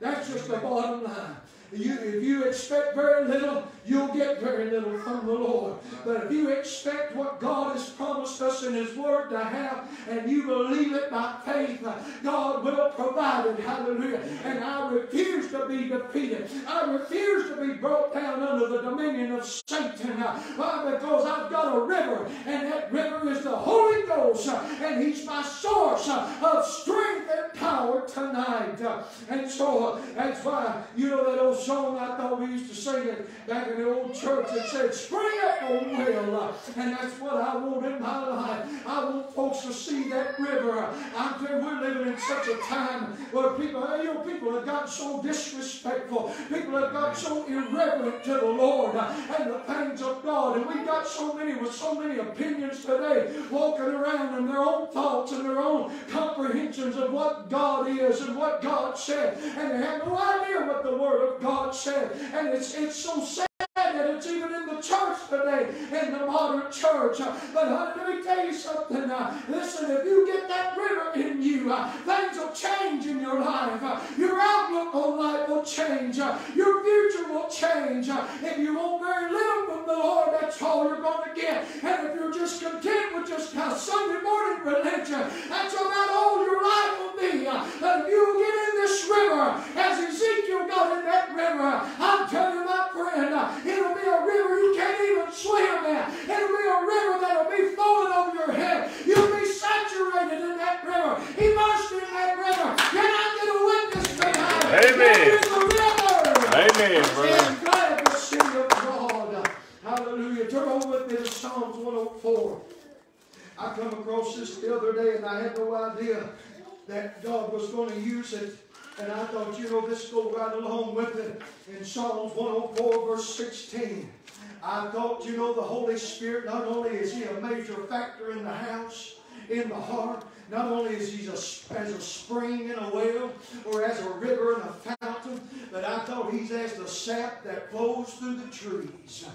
That's just the bottom line. You, if you expect very little, you'll get very little from the Lord. But if you expect what God has promised us in His Word to have, and you believe it by faith, God will provide it. Hallelujah. And I refuse to be defeated. I refuse to be brought down under the dominion of Satan. Why? Because I've got a river, and that river is the Holy Ghost, and He's my source of strength and power tonight. And so that's why, you know, that old song I thought we used to sing it back in the old church that said, Spring up, O well. And that's what I want in my life. I want folks to see that river. I'm telling we're living in such a time where people, you know, people have got so disrespectful. People have got so irreverent to the Lord and the things of God. And we've got so many with so many opinions today walking around in their own thoughts and their own comprehensions of what God is and what God said. And they have no idea what the Word of God said. And it's, it's so sad it's even in the church today, in the modern church. But uh, let me tell you something. Uh, listen, if you get that river in you, uh, things will change in your life. Your outlook on life will change. Your future will change. If you want very little from the Lord, that's all you're going to get. And if you're just content with just of Sunday morning religion, that's about all your life will be. But if you get in this river, as Ezekiel got in that river, I'm telling you, my friend, uh, it'll be a river you can't even swim in. It'll be a river that'll be flowing over your head. You'll be saturated in that river, immersed in that river. Can I get a witness tonight? Amen. There is a river. Amen, brother. I'm glad to see of God. Hallelujah. Turn over with me to Psalms 104. I come across this the other day and I had no idea that God was going to use it. And I thought, you know, this go right along with it. In Psalms 104, verse 16. I thought, you know, the Holy Spirit, not only is He a major factor in the house, in the heart, not only is He a, as a spring in a well or as a river in a fountain, but I thought He's as the sap that flows through the trees.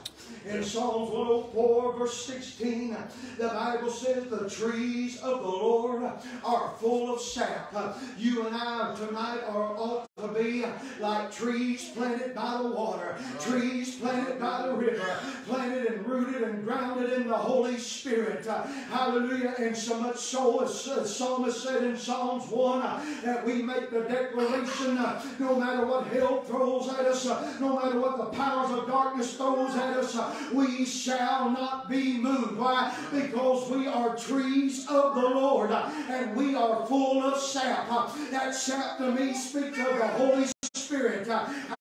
In Psalms 104, verse 16, the Bible says, The trees of the Lord are full of sap. You and I tonight are ought to be like trees planted by the water, trees planted by the river, planted and rooted and grounded in the Holy Spirit. Hallelujah. And so much so, as uh, the psalmist said in Psalms 1, uh, that we make the declaration uh, no matter what hell throws at us, uh, no matter what the powers of darkness throws at us, we shall not be moved. Why? Because we are trees of the Lord and we are full of sap. That sap to me speaks of the Holy Spirit.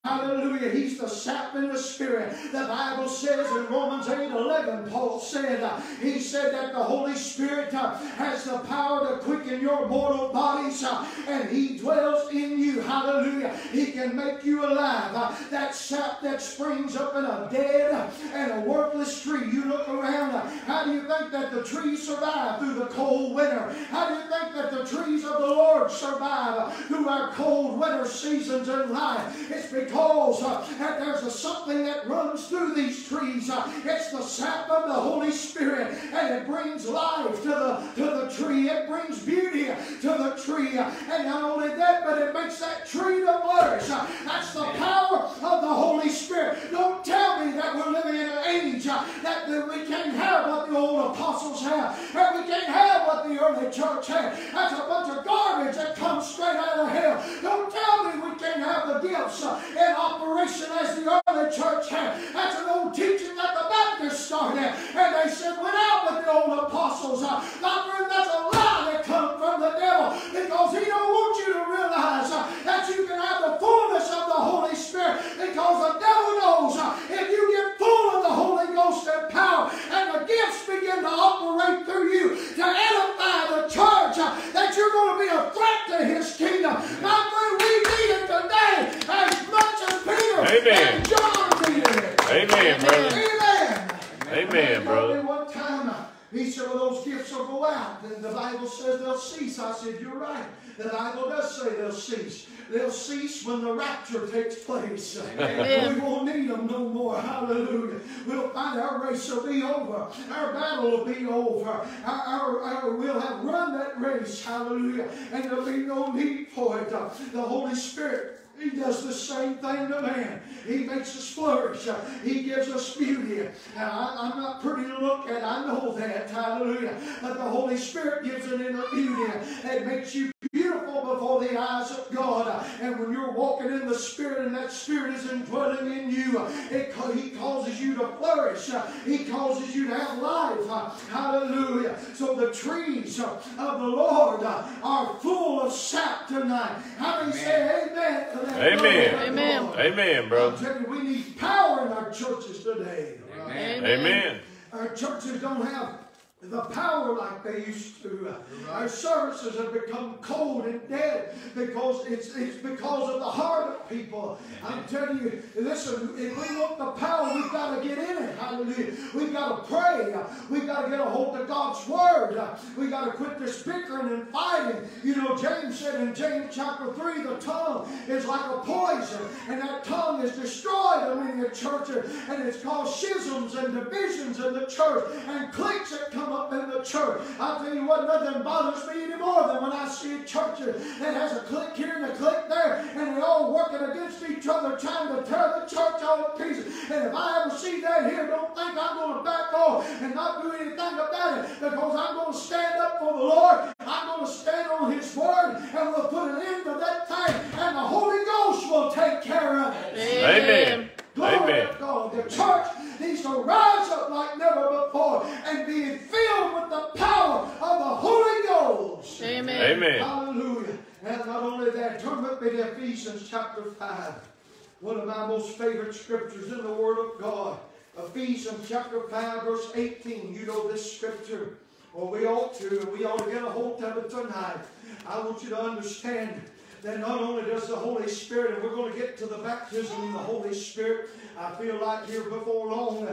Hallelujah. He's the sap in the Spirit. The Bible says in Romans 8 11, Paul said, uh, He said that the Holy Spirit uh, has the power to quicken your mortal bodies uh, and He dwells in you. Hallelujah. He can make you alive. Uh, that sap that springs up in a dead and a worthless tree. You look around, uh, how do you think that the trees survive through the cold winter? How do you think that the trees of the Lord survive uh, through our cold winter seasons in life? It's because uh, that there's a something that runs through these trees. Uh, it's the sap of the Holy Spirit, and it brings life to the to the tree. It brings beauty to the tree, and not only that, but it makes that tree to flourish. Uh, That's the power of the Holy Spirit. Don't tell me that we're living in an age uh, that, that we can't have what the old apostles had, and we can't have what the early church had. That's a bunch of garbage that comes straight out of hell. Don't tell me we can't have the gifts uh, in operation as the early church had. That's an old teaching that the Baptists started, and they said went out with the old apostles. Uh, my that's a lie that comes from the devil because he don't want you to realize uh, that you can have the fullness of the Holy Spirit because the devil knows if you get full of the Holy Ghost and power and the gifts begin to operate through you to edify the church, that you're going to be a threat to his kingdom today as much as Peter Amen. and John did. Amen, brother. Amen. Amen, Amen brother. What time he said, well, those gifts will go out. And the Bible says they'll cease. I said, you're right. The Bible does say they'll cease. They'll cease when the rapture takes place. Amen. We won't need them no more. Hallelujah. We'll find our race will be over. Our battle will be over. Our, our, our we'll have run that race. Hallelujah. And there'll be no need for it. The Holy Spirit he does the same thing to man. He makes us flourish. He gives us beauty. Now, I, I'm not pretty to look at. I know that. Hallelujah. But the Holy Spirit gives an inner beauty. It makes you beautiful before the eyes of God. And when you're walking in the Spirit and that Spirit is indwelling in you, it, He causes you to flourish. He causes you to have life. Hallelujah. So the trees of the Lord are full of sap tonight. How many say amen to that? Amen. Amen. Amen, I'm brother. telling you, we need power in our churches today. Amen. Amen. Our churches don't have the power like they used to. Our services have become cold and dead because it's, it's because of the heart of people. I'm telling you, listen, if we want the power, we've got to get in it. Hallelujah. We've got to pray. We've got to get a hold of God's word. We've got to quit this bickering and fighting. You know, James said in James chapter 3, the tongue is like a poison, and that tongue has destroyed in the church, and it's caused schisms and divisions in the church, and cliques that come up in the church. I tell you what, nothing bothers me any more than when I see a church that has a clique here and a clique there, and they're all working against each other, trying to tear the church all to pieces. And if I ever see that here, don't think I'm going to back off and not do anything about it, because I'm going to stand up for the Lord. I'm going to stand on His word, and we'll put an end to that thing, and the Holy Ghost will take care of it. Amen. Glory Amen. to God. The church needs shall rise up like never before and be filled with the power of the Holy Ghost. Amen. Amen. Hallelujah. And not only that, turn with me to Ephesians chapter 5. One of my most favorite scriptures in the Word of God. Ephesians chapter 5, verse 18. You know this scripture. Well, we ought to, and we ought to get a hold of it tonight. I want you to understand that not only does the Holy Spirit, and we're going to get to the baptism of the Holy Spirit, I feel like here before long,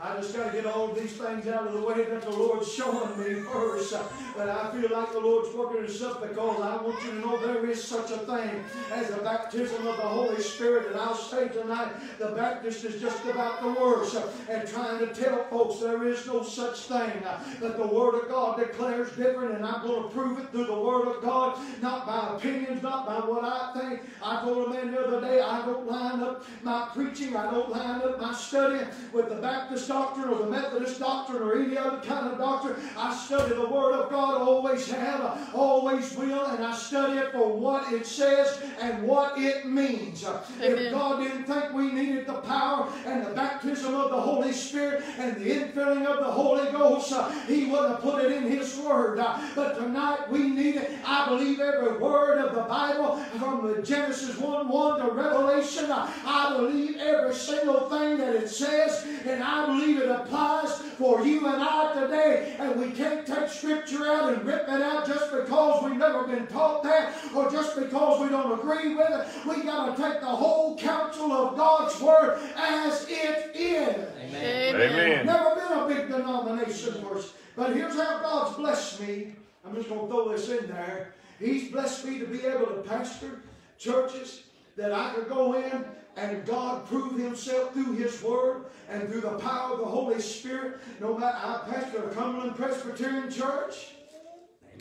I just got to get all these things out of the way that the Lord's showing me first. But I feel like the Lord's working this up because I want you to know there is such a thing as the baptism of the Holy Spirit. And I'll say tonight, the Baptist is just about the worst and trying to tell folks there is no such thing. But the Word of God declares different, and I'm going to prove it through the Word of God, not by opinions, not by what I think. I told a man the other day, I don't line up my preaching, I don't line up my study with the Baptist doctrine or the Methodist doctrine or any other kind of doctrine. I study the Word of God, always have, always will, and I study it for what it says and what it means. If God didn't think we needed the power and the baptism of the Holy Spirit and the infilling of the Holy Ghost, uh, He wouldn't have put it in His Word. Uh, But tonight we need it. I believe every word of the Bible from the Genesis 1 1 to Revelation. uh, I believe every single thing that it says, and I believe it applies for you and I today. And we can't take Scripture out and rip it out just because we've never been taught that or just because we don't agree with it. We got to take the whole counsel of God's Word as it is. Amen. Never been a big denomination person. But here's how God's blessed me. I'm just going to throw this in there. He's blessed me to be able to pastor churches that I could go in and God proved Himself through His Word and through the power of the Holy Spirit. No matter, I pastor a Cumberland Presbyterian Church.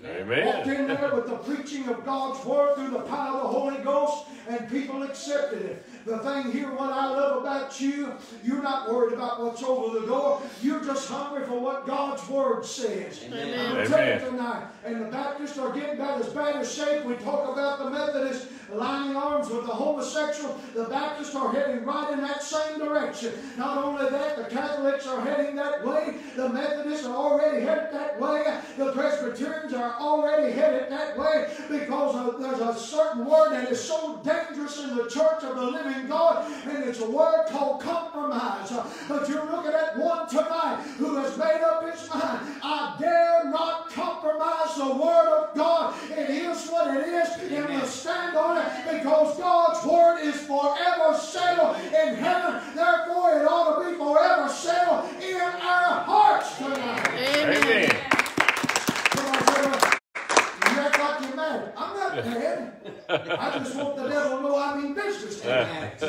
Walked in there with the preaching of God's Word through the power of the Holy Ghost, and people accepted it. The thing here, what I love about you, you're not worried about what's over the door. You're just hungry for what God's Word says. Amen. I'm telling you Amen. tonight, and the Baptists are getting about as bad a shape. We talk about the Methodists lining arms with the homosexual. The Baptists are heading right in that same direction. Not only that, the Catholics are heading that way. The Methodists are already headed that way. The Presbyterians are already headed that way because of, there's a certain word that is so dangerous in the church of the living God, and it's a word called compromise. But you're looking at one tonight who has made up his mind. I dare not compromise the word of God. It is what it is, and we'll stand on it because God's word is forever settled in heaven. Therefore, it ought to be forever settled in our hearts tonight. Amen. Amen. Come on, say it. Dad. I just want the devil to know I mean business in that.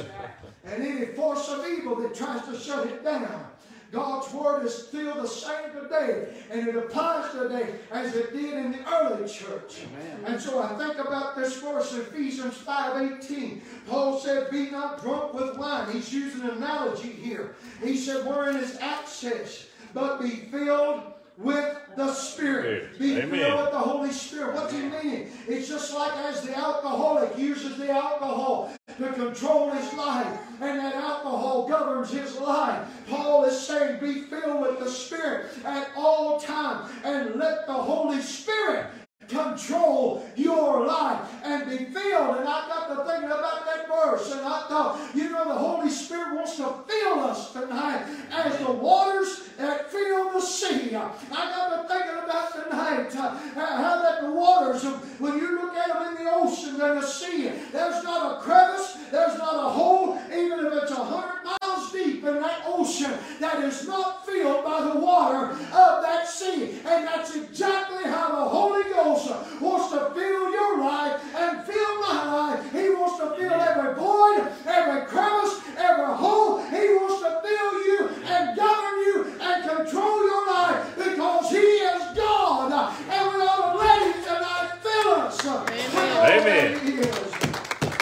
And any force of evil that tries to shut it down. God's word is still the same today, and it applies today as it did in the early church. And so I think about this verse, Ephesians 5.18. Paul said, be not drunk with wine. He's using an analogy here. He said, wherein is access, but be filled with the Spirit. Be Amen. filled with the Holy Spirit. What's he meaning? It's just like as the alcoholic uses the alcohol to control his life, and that alcohol governs his life. Paul is saying, be filled with the Spirit at all times, and let the Holy Spirit control your life and be filled. And I got to thinking about that verse, and I thought, you know, the Holy Spirit wants to fill us tonight as the waters that fill the sea. I got to thinking about tonight uh, how that the waters, uh, when you look at them in the ocean and the sea, there's not a crevice, there's not a hole, even if it's a hundred miles deep in that ocean, that is not filled by the water of that sea. And that's exactly how the Holy Ghost wants to fill your life and fill my life. He wants to fill every void, every crevice, every hole. He wants to fill you and govern you and control your life because He is God. And we ought to let Him tonight fill us. with all Amen. that He.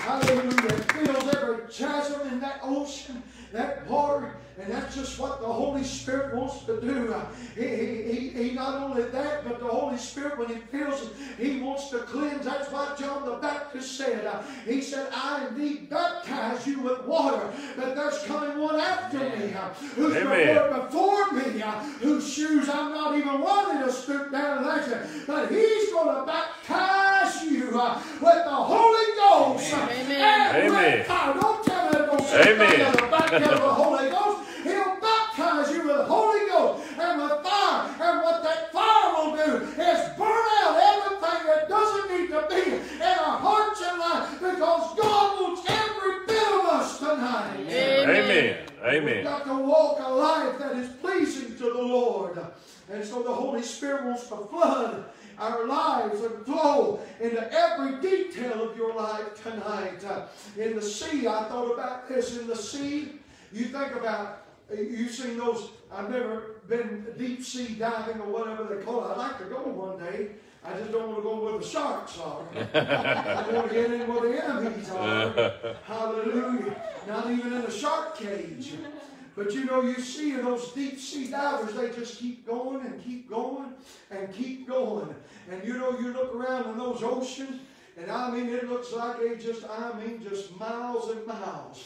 Hallelujah. It fills every chasm in that ocean, that water, and that's just what the Holy Spirit wants to do. He, he, he, he not only that, but the Holy Spirit, when He feels it, He wants to cleanse. That's why John the Baptist said, uh, He said, I indeed baptize you with water, but there's coming one after me, uh, who's Amen. before, before me, uh, whose shoes I'm not even worthy to stoop down and lace it. But He's going to baptize you with the Holy Ghost. Amen. And Amen. Don't tell me don't sit Amen. Down in the back of the Holy Ghost. He'll baptize you with the Holy Ghost and with fire. And what that fire will do is burn out everything that doesn't need to be in our hearts and lives because God wants every bit of us tonight. Amen. Amen. We've got to walk a life that is pleasing to the Lord. And so the Holy Spirit wants to flood our lives and flow into every detail of your life tonight. Uh, in the sea, I thought about this. In the sea, you think about, you've seen those, I've never been deep sea diving or whatever they call it. I'd like to go one day. I just don't want to go where the sharks are. I want to get in where the enemies are. Hallelujah. Not even in a shark cage. But you know, you see those deep sea divers, they just keep going and keep going and keep going. And you know, you look around in those oceans, and I mean, it looks like they just, I mean, just miles and miles.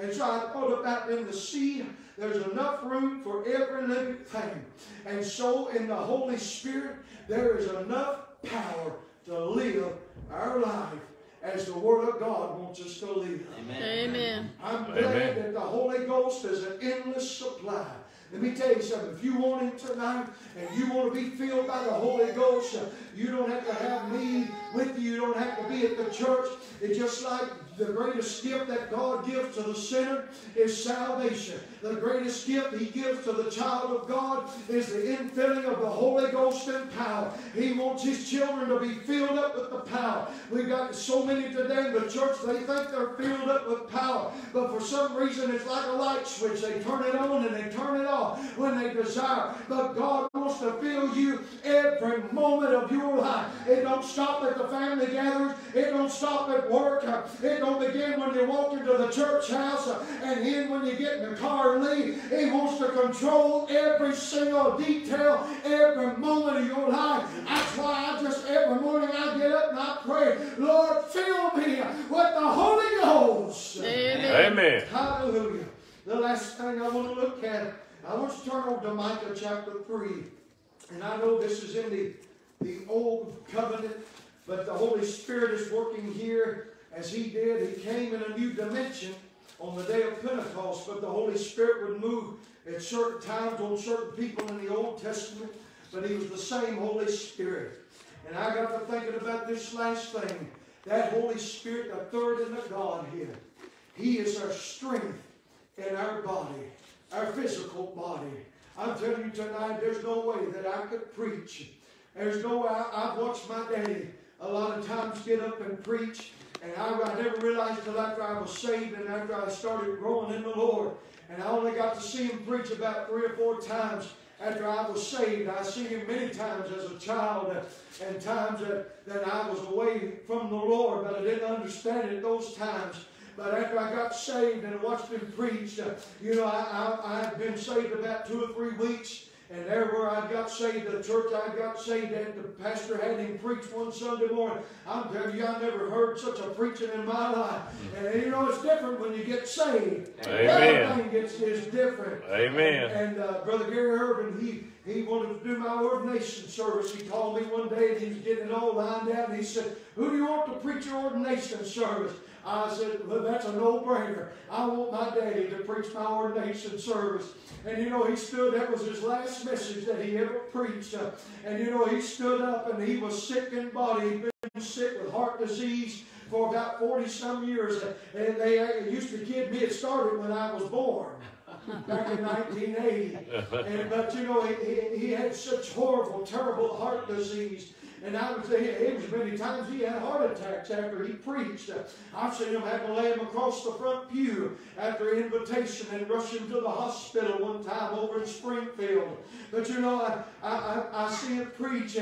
And so I thought about in the sea, there's enough room for every living thing. And so in the Holy Spirit, there is enough power to live our life as the Word of God wants us to live. Amen. Amen. I'm glad Amen. that the Holy Ghost is an endless supply. Let me tell you something. If you want it tonight and you want to be filled by the Holy Ghost, you don't have to have me with you. You don't have to be at the church. It's just like the greatest gift that God gives to the sinner is salvation. The greatest gift He gives to the child of God is the infilling of the Holy Ghost and power. He wants His children to be filled up with the power. We've got so many today in the church, they think they're filled up with power, but for some reason it's like a light switch. They turn it on and they turn it off when they desire. But God wants to fill you every moment of your life. It don't stop at the family gatherings. It don't stop at work. It don't begin when you walk into the church house and end when you get in the car and leave. He wants to control every single detail, every moment of your life. That's why I just every morning I get up and I pray, Lord, fill me with the Holy Ghost. Amen. Amen. Hallelujah. The last thing I want to look at, I want you to turn over to Micah chapter 3. And I know this is in the, the old covenant, but the Holy Spirit is working here as He did. He came in a new dimension on the day of Pentecost, but the Holy Spirit would move at certain times on certain people in the Old Testament, but He was the same Holy Spirit. And I got to thinking about this last thing. That Holy Spirit, the third in the Godhead, He is our strength in our body, our physical body. I'm telling you tonight, there's no way that I could preach. There's no way. I, I've watched my daddy a lot of times get up and preach. And I, I never realized till after I was saved and after I started growing in the Lord. And I only got to see him preach about three or four times after I was saved. I seen him many times as a child and times that, that I was away from the Lord, but I didn't understand it those times. But after I got saved and watched him preach, you know, I, I, I had been saved about two or three weeks. And there where I got saved, the church I got saved at, the pastor had him preach one Sunday morning. I'm telling you, I never heard such a preaching in my life. And you know, it's different when you get saved. Amen. Everything gets is different. Amen. And uh, Brother Gary Irvin, he he wanted to do my ordination service. He called me one day and he was getting it all lined out. And he said, "Who do you want to preach your ordination service?" I said, "Well, that's a no-brainer. I want my daddy to preach my ordination service." And you know, he stood. That was his last message that he ever preached. And you know, he stood up and he was sick in body. He'd been sick with heart disease for about 40 some years. And they uh, used to kid me. It started when I was born back in 1980. And, but you know, he, he had such horrible, terrible heart disease. And I would say it was many times he had heart attacks after he preached. I've seen him have to lay him across the front pew after invitation and rush him to the hospital one time over in Springfield. But you know, I, I, I, I see him preach.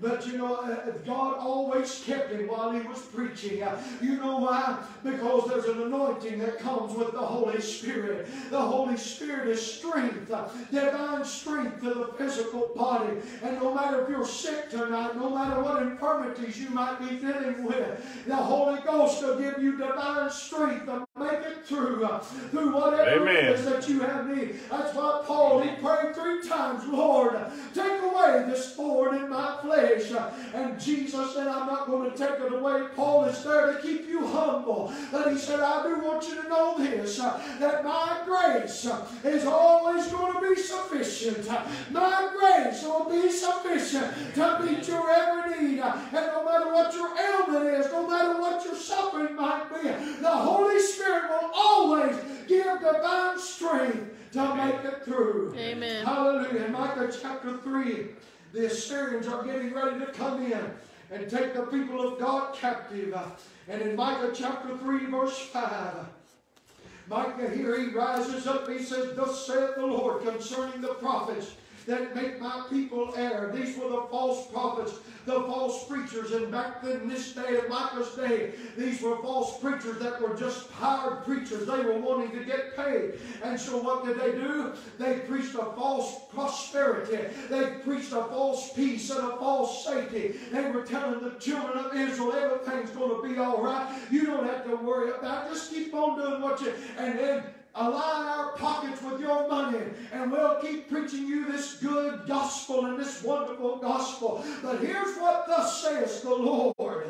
But you know, uh, God always kept him while he was preaching. Uh, you know why? Because there's an anointing that comes with the Holy Spirit. The Holy Spirit is strength, uh, divine strength to the physical body. And no matter if you're sick tonight, no matter what infirmities you might be dealing with, the Holy Ghost will give you divine strength to make it through, uh, through whatever Amen. it is that you have need. That's why Paul, he prayed three times, Lord, take away this thorn in my flesh. And Jesus said, I'm not going to take it away. Paul is there to keep you humble. But he said, I do want you to know this, that my grace is always going to be sufficient. My grace will be sufficient to meet your every need. And no matter what your ailment is, no matter what your suffering might be, the Holy Spirit will always give divine strength to make it through. Amen. Hallelujah. Micah chapter 3, the Assyrians are getting ready to come in and take the people of God captive. And in Micah chapter 3, verse 5, Micah here he rises up, he says, Thus saith the Lord concerning the prophets that make my people err. These were the false prophets, the false preachers. And back then, this day, in Micah's day, these were false preachers that were just hired preachers. They were wanting to get paid. And so what did they do? They preached a false prosperity. They preached a false peace and a false safety. They were telling the children of Israel everything's going to be all right. You don't have to worry about it. Just keep on doing what you... And then align our pockets with your money, and we'll keep preaching you this good gospel and this wonderful gospel. But here's what thus says the Lord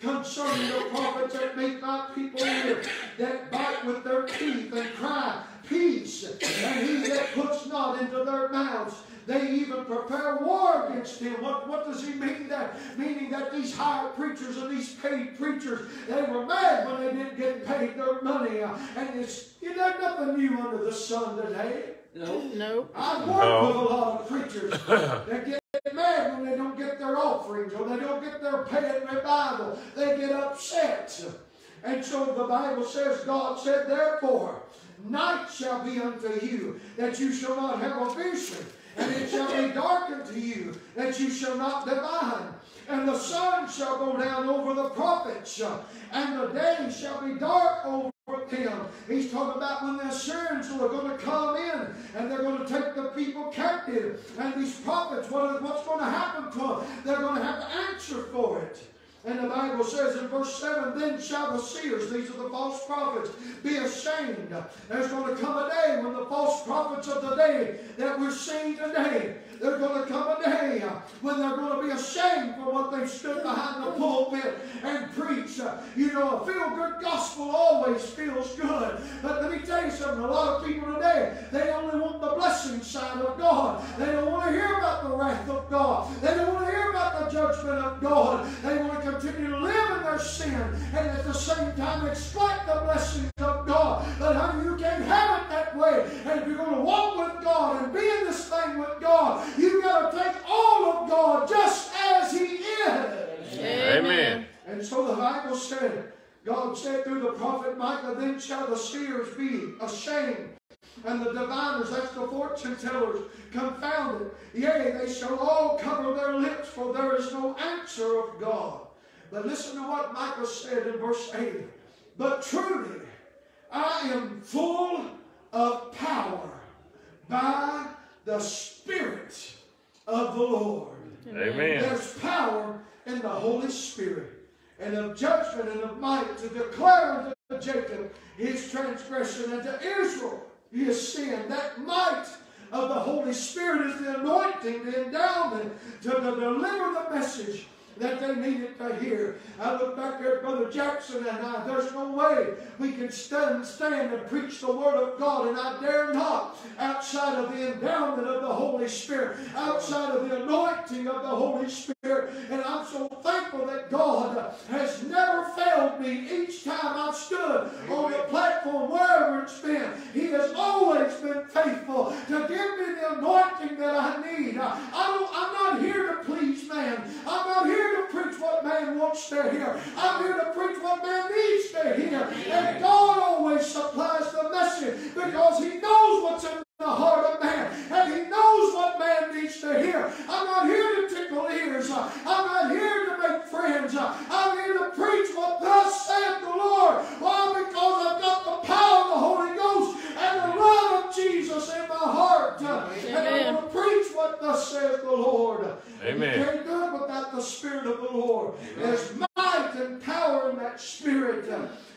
concerning the prophets that make my people hear, that bite with their teeth and cry, Peace, and he that puts not into their mouths. They even prepare war against him. What, what does he mean that? Meaning that these hired preachers and these paid preachers, they were mad when they didn't get paid their money. And it's, you know, nothing new under the sun today. No. Nope. I've worked No. with a lot of preachers that get mad when they don't get their offerings or they don't get their pay at revival. They get upset. And so the Bible says, God said, therefore, night shall be unto you, that you shall not have a vision, and it shall be dark unto you, that you shall not divine. And the sun shall go down over the prophets, and the day shall be dark over him. He's talking about when the Assyrians are going to come in and they're going to take the people captive. And these prophets, what, what's going to happen to them? They're going to have to answer for it. And the Bible says in verse 7, Then shall the seers, these are the false prophets, be ashamed. There's going to come a day when the false prophets of the day that we're seeing today, there's going to come a day uh, when they're going to be ashamed for what they've stood behind the pulpit and preached. Uh, you know, a feel-good gospel always feels good. But let me tell you something, a lot of people today, they only want the blessing side of God. They don't want to hear about the wrath of God. They don't want to hear about the judgment of God. They want to continue to live in their sin and at the same time exploit the blessings of God. But honey, you can't have it that way. And if you're going to walk with God and be in this thing with God, you've got to take all of God just as He is. Amen. Amen. And so the Bible said, God said through the prophet Micah, then shall the seers be ashamed, and the diviners, that's the fortune tellers, confounded. Yea, they shall all cover their lips, for there is no answer of God. But listen to what Micah said in verse 8. But truly, I am full of power by the Spirit of the Lord. Amen. There's power in the Holy Spirit and of judgment and of might to declare unto Jacob his transgression and to Israel his sin. That might of the Holy Spirit is the anointing, the endowment to deliver the message that they needed to hear. I look back there at Brother Jackson and I, there's no way we can stand, stand and preach the Word of God, and I dare not outside of the endowment of the Holy Spirit, outside of the anointing of the Holy Spirit. And I'm so thankful that God has never failed me each time I've stood on the platform, wherever it's been. He has always been faithful to give me the anointing that I need. I don't, I'm not here to please man. I'm not here to preach what man wants to hear. I'm here to preach what man needs to hear. And God always supplies the message because He knows what's in the heart of man. And He knows what man needs to hear. I'm not here to tickle ears. I'm not here to make friends. I'm here to preach what thus saith the Lord. Why? Because I've got the power of the Holy Ghost and the love of Jesus in my heart. And I'm going to preach what thus saith the Lord. Amen. You can't do it without the Spirit of the Lord. There's might and power in that Spirit.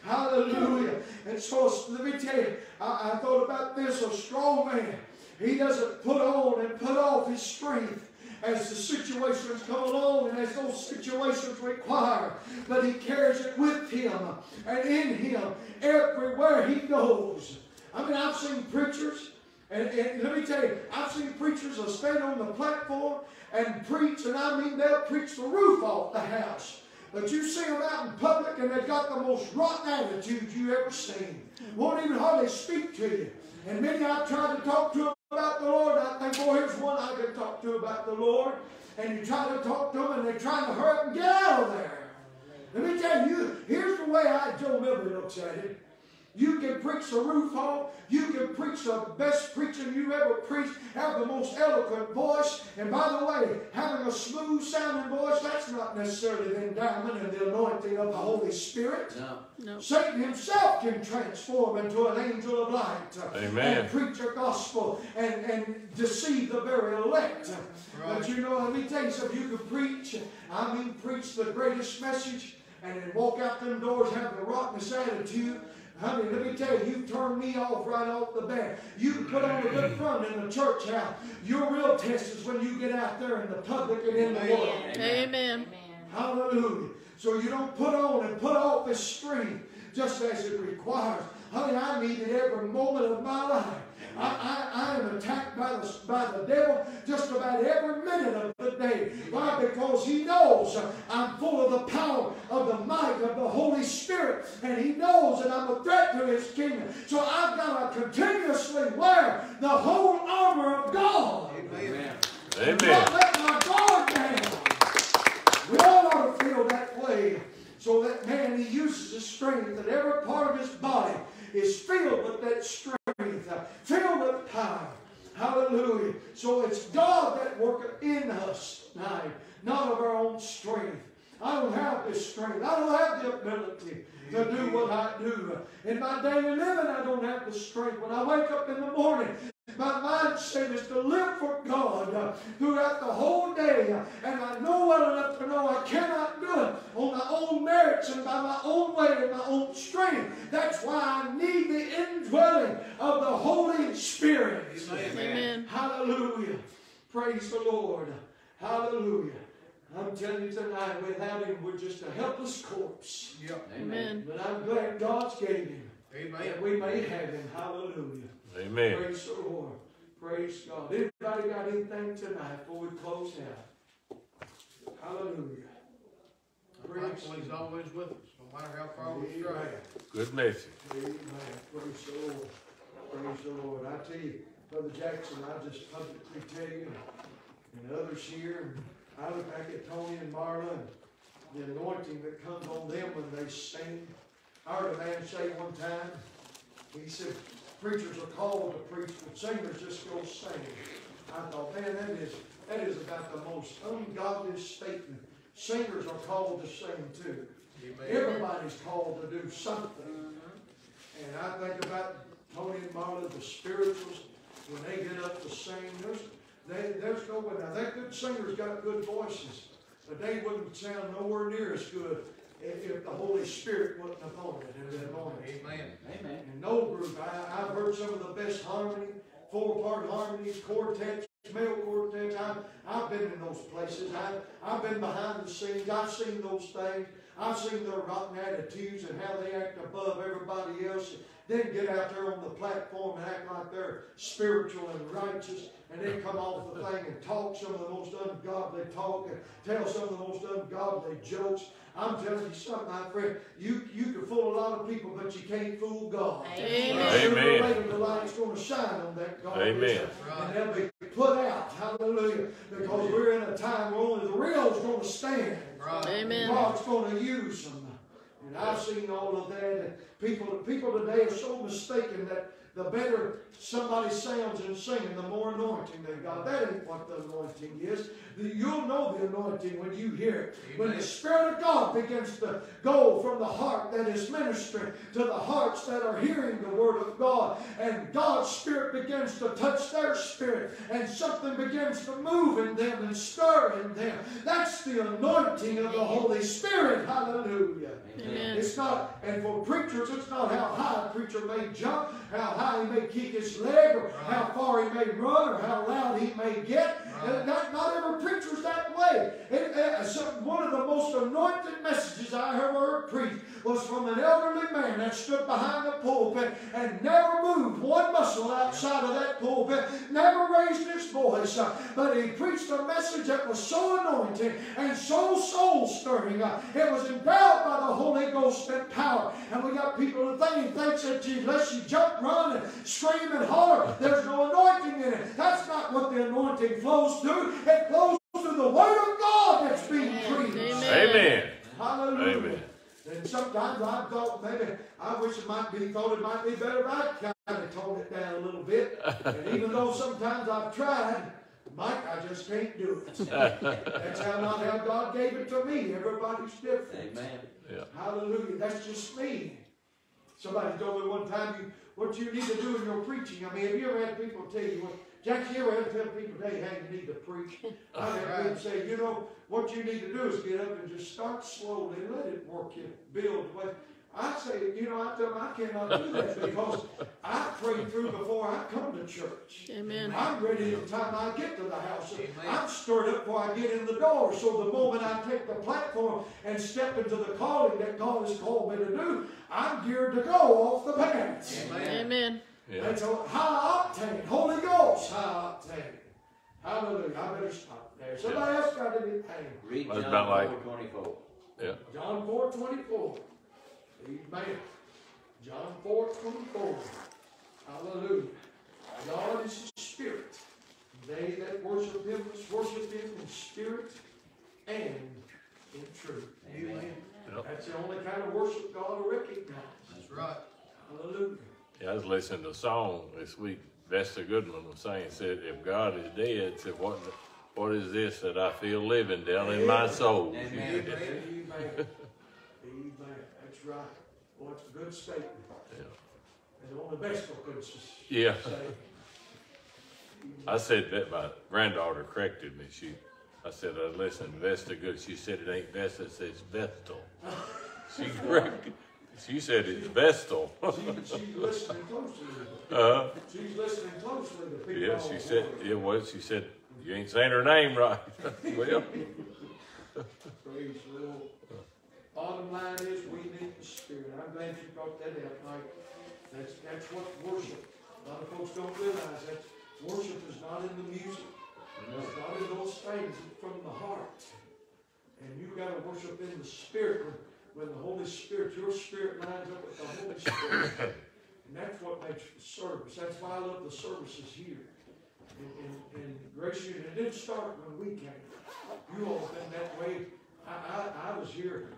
Hallelujah. And so let me tell you, I, I thought about this. A strong man, he doesn't put on and put off his strength as the situations come along and as those situations require, but he carries it with him and in him everywhere he goes. I mean, I've seen preachers, and, and let me tell you, I've seen preachers that stand on the platform and preach, and I mean they'll preach the roof off the house. But you see them out in public and they've got the most rotten attitude you ever seen. Won't even hardly speak to you. And many I've tried to talk to about the Lord. I think, boy, here's one I can talk to about the Lord. And you try to talk to them and they're trying to hurry up and get out of there. Let me tell you, here's the way I, Joe Milby looks at it. You can preach the roof off. You can preach the best preaching you ever preached. Have the most eloquent voice. And by the way, having a smooth sounding voice, that's not necessarily the endowment and the anointing of the Holy Spirit. No. No. Satan himself can transform into an angel of light. Amen. And preach a gospel and, and deceive the very elect. But you know, let me tell you something. You can preach, I mean, preach the greatest message and then walk out them doors having the rottenest attitude. Honey, let me tell you, you turned me off right off the bat. You can put on a good front in the church house. Your real test is when you get out there in the public and in the world. Amen. Amen. Hallelujah. So you don't put on and put off the strength just as it requires. Honey, I need it every moment of my life. I, I, I am attacked by the, by the devil just about every minute of the day. Why? Because he knows I'm full of the power of the might of the Holy Spirit. And he knows that I'm a threat to his kingdom. So I've got to continuously wear the whole armor of God. Amen. Amen. Not let my guard down. We all ought to feel that way. So that man, he uses his strength, and every part of his body is filled with that strength, filled with power. Hallelujah. So it's God that worketh in us not of our own strength. I don't have this strength. I don't have the ability to do what I do. In my daily living, I don't have the strength. When I wake up in the morning, my mindset is to live for God uh, throughout the whole day. uh, And I know well enough to know I cannot do it on my own merits and by my own way and my own strength. That's why I need the indwelling of the Holy Spirit. Amen. Hallelujah. Praise the Lord. Hallelujah. I'm telling you tonight, without him, we're just a helpless corpse. Amen. But I'm glad God's gave him. Amen. That we may have him. Hallelujah. Amen. Praise the Lord. Praise God. Anybody got anything tonight before we close out? Hallelujah. Praise Thankful he's always with us, no matter how far we stray. Good message. Amen. Praise the Lord. Praise the Lord. I tell you, Brother Jackson, I just publicly tell you, and others here, I look back at Tony and Marla, and the anointing that comes on them when they sing. I heard a man say one time, he said, preachers are called to preach, but singers just go sing. I thought, man, that is, that is about the most ungodly statement. Singers are called to sing too. Everybody's called to do something. Mm-hmm. And I think about Tony and Marla, the spirituals, when they get up to sing, there's, they, there's no way. Now, that good singers got good voices, but they wouldn't sound nowhere near as good if, if the Holy Spirit wasn't upon it and anointed. Amen. Amen. And no group, I, I've heard some of the best harmony, four-part harmonies, quartets, male quartets. I've, I've been in those places. I've, I've been behind the scenes. I've seen those things. I've seen their rotten attitudes and how they act above everybody else. Then get out there on the platform and act like they're spiritual and righteous, and then come off the thing and talk some of the most ungodly talk and tell some of the most ungodly jokes. I'm telling you something, my friend. You you can fool a lot of people, but you can't fool God. Amen. Sooner or Amen. later, the light's going to shine on that God. Amen. And they'll be put out. Hallelujah. Because we're in a time where only the real is going to stand. Right. Amen. God's going to use them. And I've seen all of that. And people, people today are so mistaken that the better somebody sounds in singing, the more anointing they got. That ain't what the anointing is. The- You'll know the anointing when you hear it. When the Spirit of God begins to go from the heart that is ministering to the hearts that are hearing the Word of God, and God's Spirit begins to touch their spirit, and something begins to move in them and stir in them. That's the anointing of the Holy Spirit. Hallelujah. Amen. It's not, and for preachers, it's not how high a preacher may jump, how high he may kick his leg, or how far he may run, or how loud he may get. Not, not every preacher's that way. It, one of the most anointed messages I ever heard preached was from an elderly man that stood behind the pulpit and never moved one muscle outside of that pulpit, never raised his voice, uh, but he preached a message that was so anointing and so soul stirring. Uh, it was endowed by the Holy Ghost and power. And we got people that think, thinks that unless you jump, run, and scream and holler, there's no anointing in it. That's not what the anointing flows through. It flows through the Word of God that's being preached. Amen. Amen. Hallelujah. Amen. And sometimes I thought maybe, I wish it might be, thought it might be better if I kind of toned it down a little bit. And even though sometimes I've tried, Mike, I just can't do it. That's how not how God gave it to me. Everybody's different. Amen. Hallelujah. That's just me. Somebody told me one time, you, what you need to do in your preaching. I mean, have you ever had people tell you what? Jack, you ever had to tell people, hey, how you need to preach? I've had say, you know, what you need to do is get up and just start slowly, let it work you, build. But I say, you know, I tell them I cannot do that because I pray through before I come to church. Amen. I'm ready at the time I get to the house. Amen. I'm stirred up before I get in the door. So the moment I take the platform and step into the calling that God has called me to do, I'm geared to go off the pants. Amen. Amen. Yeah. That's a high octane, Holy Ghost high octane. Hallelujah. I better stop there. Somebody else got anything? Read John about like- four twenty-four. Yeah. John 4 24. Amen. John 4 24. Hallelujah. God is a spirit. They that worship him must worship him in spirit and in truth. Amen. That's the only kind of worship God will recognize. That's right. Hallelujah. Yeah, I was listening to a song this week. Vesta Goodman was saying, said, if God is dead, said, what, what is this that I feel living down in my soul? Amen. Amen. Amen. Amen. That's right. Well, it's a good statement. Yeah. And only Vestal could Yeah. say. I said that my granddaughter corrected me. She, I said, I listened, Vesta Good. She said it ain't Vesta, it says Vestal. She corrected, she said it's Vestal. She, she's listening closely. Uh, She's listening closely to people. yeah, she said, it was. she said, you ain't saying her name right. Well, Praise the Lord. Bottom line is, we need the Spirit. I'm glad you brought that up, Mike. That's, that's what worship, a lot of folks don't realize that worship is not in the music. It's not in those things, it's from the heart. And you've gotta worship in the Spirit, when, the Holy Spirit, your spirit lines up with the Holy Spirit. And that's what makes the service. That's why I love the services here. In, in, in Grace Union, it didn't start when we came. You all have been that way I, I, I was here,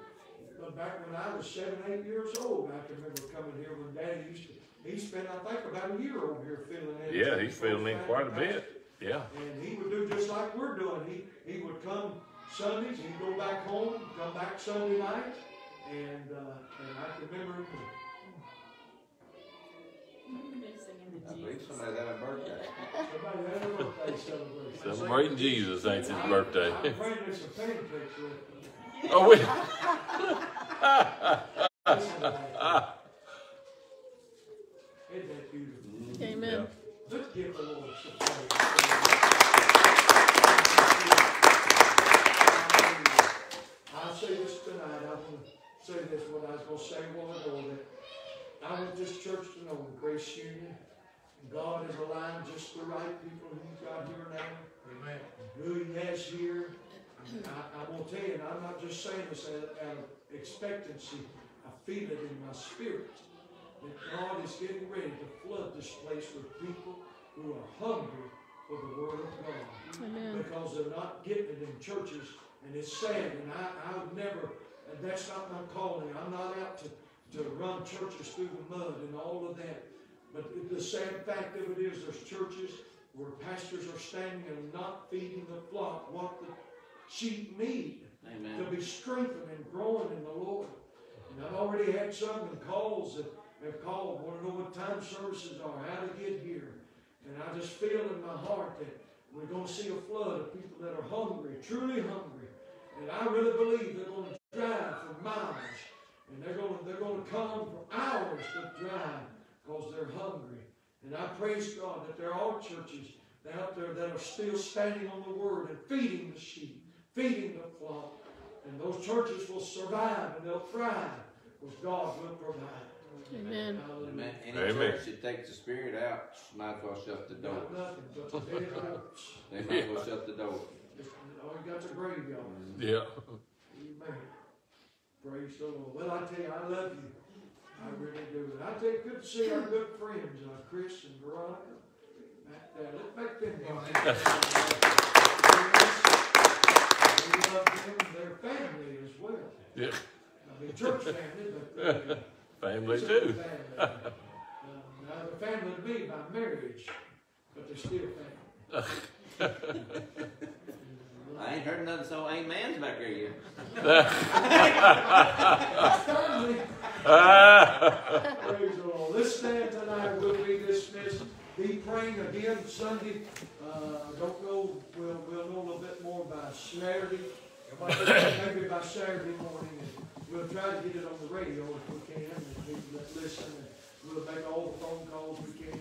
but back when I was seven, eight years old, I can remember coming here when Daddy used to, he spent, I think, about a year over here filling in. Yeah, he's filling in quite a bit. Yeah. And he would do just like we're doing. He, he would come Sundays, he'd go back home, come back Sunday night, and, uh, and I can remember him They're singing I believe Jesus. somebody had a birthday. Somebody had a birthday celebration. Celebrating Jesus ain't his birthday. I'm praying there's some pancakes with Oh, wait. Listen to that. Isn't that beautiful? Amen. Let's give the Lord some praise. I'll say this tonight, I want to say this, what I was going to say a while ago, that I want this church to know Grace Union, God has aligned just the right people who He's got here now Amen. who he has here. I, I'm gonna tell you, and I'm not just saying this out out of expectancy, I feel it in my spirit, that God is getting ready to flood this place with people who are hungry for the word of God. Amen. Because they're not getting it in churches, and it's sad, and I, I would never, and that's not my calling, I'm not out to, to run churches through the mud and all of that. But the sad fact of it is, there's churches where pastors are standing and not feeding the flock what the sheep need to be strengthened and growing in the Lord. And I've already had some calls that have called, want to know what time services are, how to get here. And I just feel in my heart that we're going to see a flood of people that are hungry, truly hungry. And I really believe they're going to drive for miles. And they're going to, they're going to come for hours to drive because they're hungry. And I praise God that there are churches out there that are still standing on the word and feeding the sheep, feeding the flock. And those churches will survive and they'll thrive because God will provide. Amen. Amen. Any Amen. church that takes the spirit out, might as well shut the door. Got nothing but the dead oaks. They might as well shut the door. All you got's a graveyard. Yeah. Amen. Praise the Lord. Well, I tell you, I love you. I really do. And I tell you, good to see our good friends, uh, Chris and Veronica. Back there. Let's make them. We love them and their family as well. Yeah. I mean, church family, but. uh, Family too. family. Uh, Now, they're family to me by marriage, but they're still family. I ain't heard nothing so ain't man's back there yet. Praise the Lord. Let's stand tonight. We'll be dismissed. Be praying again Sunday. Uh, don't know. We'll, we'll know a little bit more by Saturday. Maybe by Saturday morning. We'll try to get it on the radio if we can. And people that listen. And we'll make all the phone calls we can.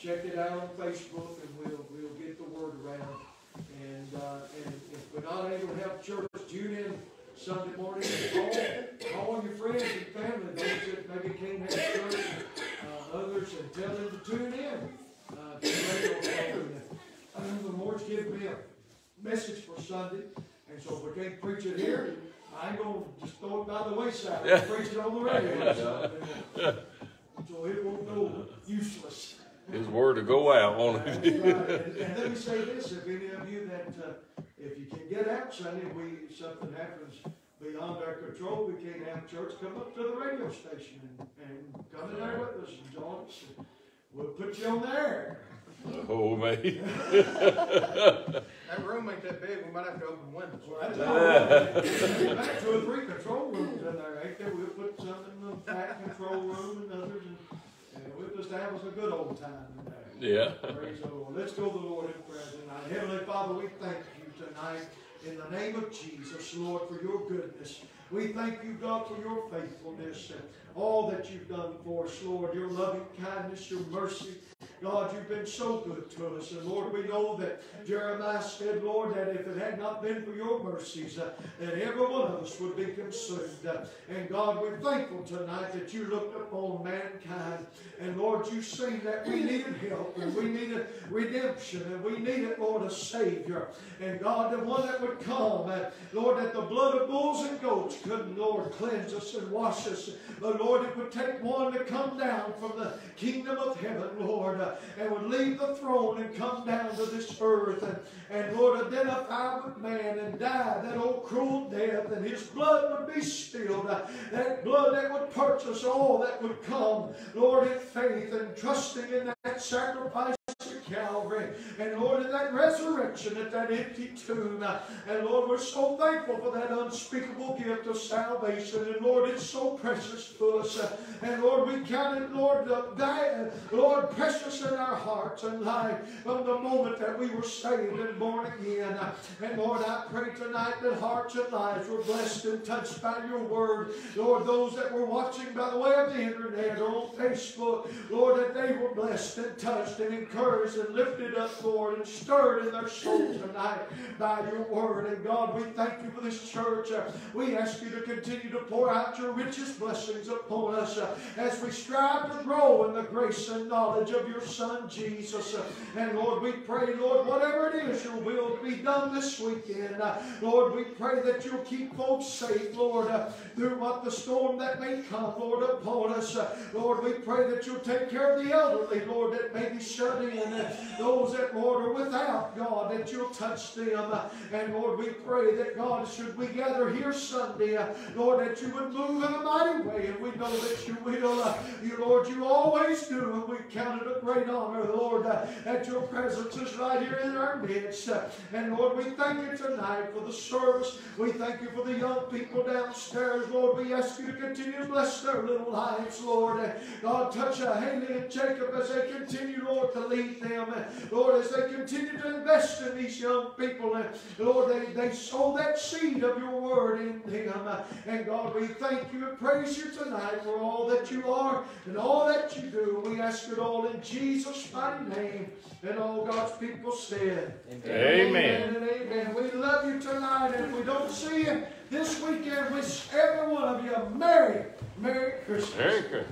Check it out on Facebook and we'll, we'll get the word around. And, uh, and if we're not able to have church, tune in Sunday morning and call, call your friends and family, those that maybe can't have church, uh, others, and tell them to tune in, uh, to the radio program. Uh, the Lord's given me a message for Sunday, and so if we can't preach it here, I ain't gonna just throw it by the wayside, I'll preach it on the radio. So it won't go useless. His word to go out, won't it? right. And, and let me say this, if any of you that, uh, if you can get out Sunday, we, something happens beyond our control, we can't have church, come up to the radio station and, and come in there with us and join us. and We'll put you on there. Oh, me. That room ain't that big, we might have to open windows. Well, that's all. There's about two or three control rooms in there, ain't there? We'll put something in the back control room and others, and, and we'll just have us a good old time there. Yeah. Praise the Lord. Let's go to the Lord in prayer tonight. Heavenly Father, we thank you tonight in the name of Jesus, Lord, for your goodness. We thank you, God, for your faithfulness and all that you've done for us, Lord, your loving kindness, your mercy. God, you've been so good to us. And Lord, we know that Jeremiah said, Lord, that if it had not been for your mercies, uh, that every one of us would be consumed. Uh, and God, we're thankful tonight that you looked upon mankind. And Lord, you seen that we needed help and we needed redemption and we needed, Lord, a Savior. And God, the one that would come, uh, Lord, that the blood of bulls and goats couldn't, Lord, cleanse us and wash us. But Lord, it would take one to come down from the kingdom of heaven, Lord. Uh, and would leave the throne and come down to this earth and, and Lord, identify with man and die that old cruel death, and his blood would be spilled. that blood that would purchase all that would come, Lord, in faith and trusting in that sacrifice Calvary. And Lord, in that resurrection at that empty tomb. And Lord, we're so thankful for that unspeakable gift of salvation. And Lord, it's so precious to us. And Lord, we count it, Lord, di- Lord, precious in our hearts and life from the moment that we were saved and born again. And Lord, I pray tonight that hearts and lives were blessed and touched by your word. Lord, those that were watching by the way of the internet or on Facebook, Lord, that they were blessed and touched and encouraged and lifted up, Lord, and stirred in their souls tonight by your word. And God, we thank you for this church. We ask you to continue to pour out your richest blessings upon us as we strive to grow in the grace and knowledge of your Son, Jesus. And Lord, we pray, Lord, whatever it is your will be done this weekend. Lord, we pray that you'll keep folks safe, Lord, through what the storm that may come, Lord, upon us. Lord, we pray that you'll take care of the elderly, Lord, that may be shut in. Those that, Lord, are without, God, that you'll touch them. And Lord, we pray that, God, should we gather here Sunday, Lord, that you would move in a mighty way. And we know that you will. You, Lord, you always do. And we count it a great honor, Lord, that your presence is right here in our midst. And Lord, we thank you tonight for the service. We thank you for the young people downstairs, Lord. We ask you to continue to bless their little lives, Lord. God, touch Haley and Jacob as they continue, Lord, to lead them. Uh, Lord, as they continue to invest in these young people. Uh, Lord, they, they sow that seed of your word in them. And God, we thank you and praise you tonight for all that you are and all that you do. We ask it all in Jesus' mighty name. And all God's people said. Amen. and amen. We love you tonight. And if we don't see you this weekend, wish every one of you a Merry, Merry Christmas. Very good.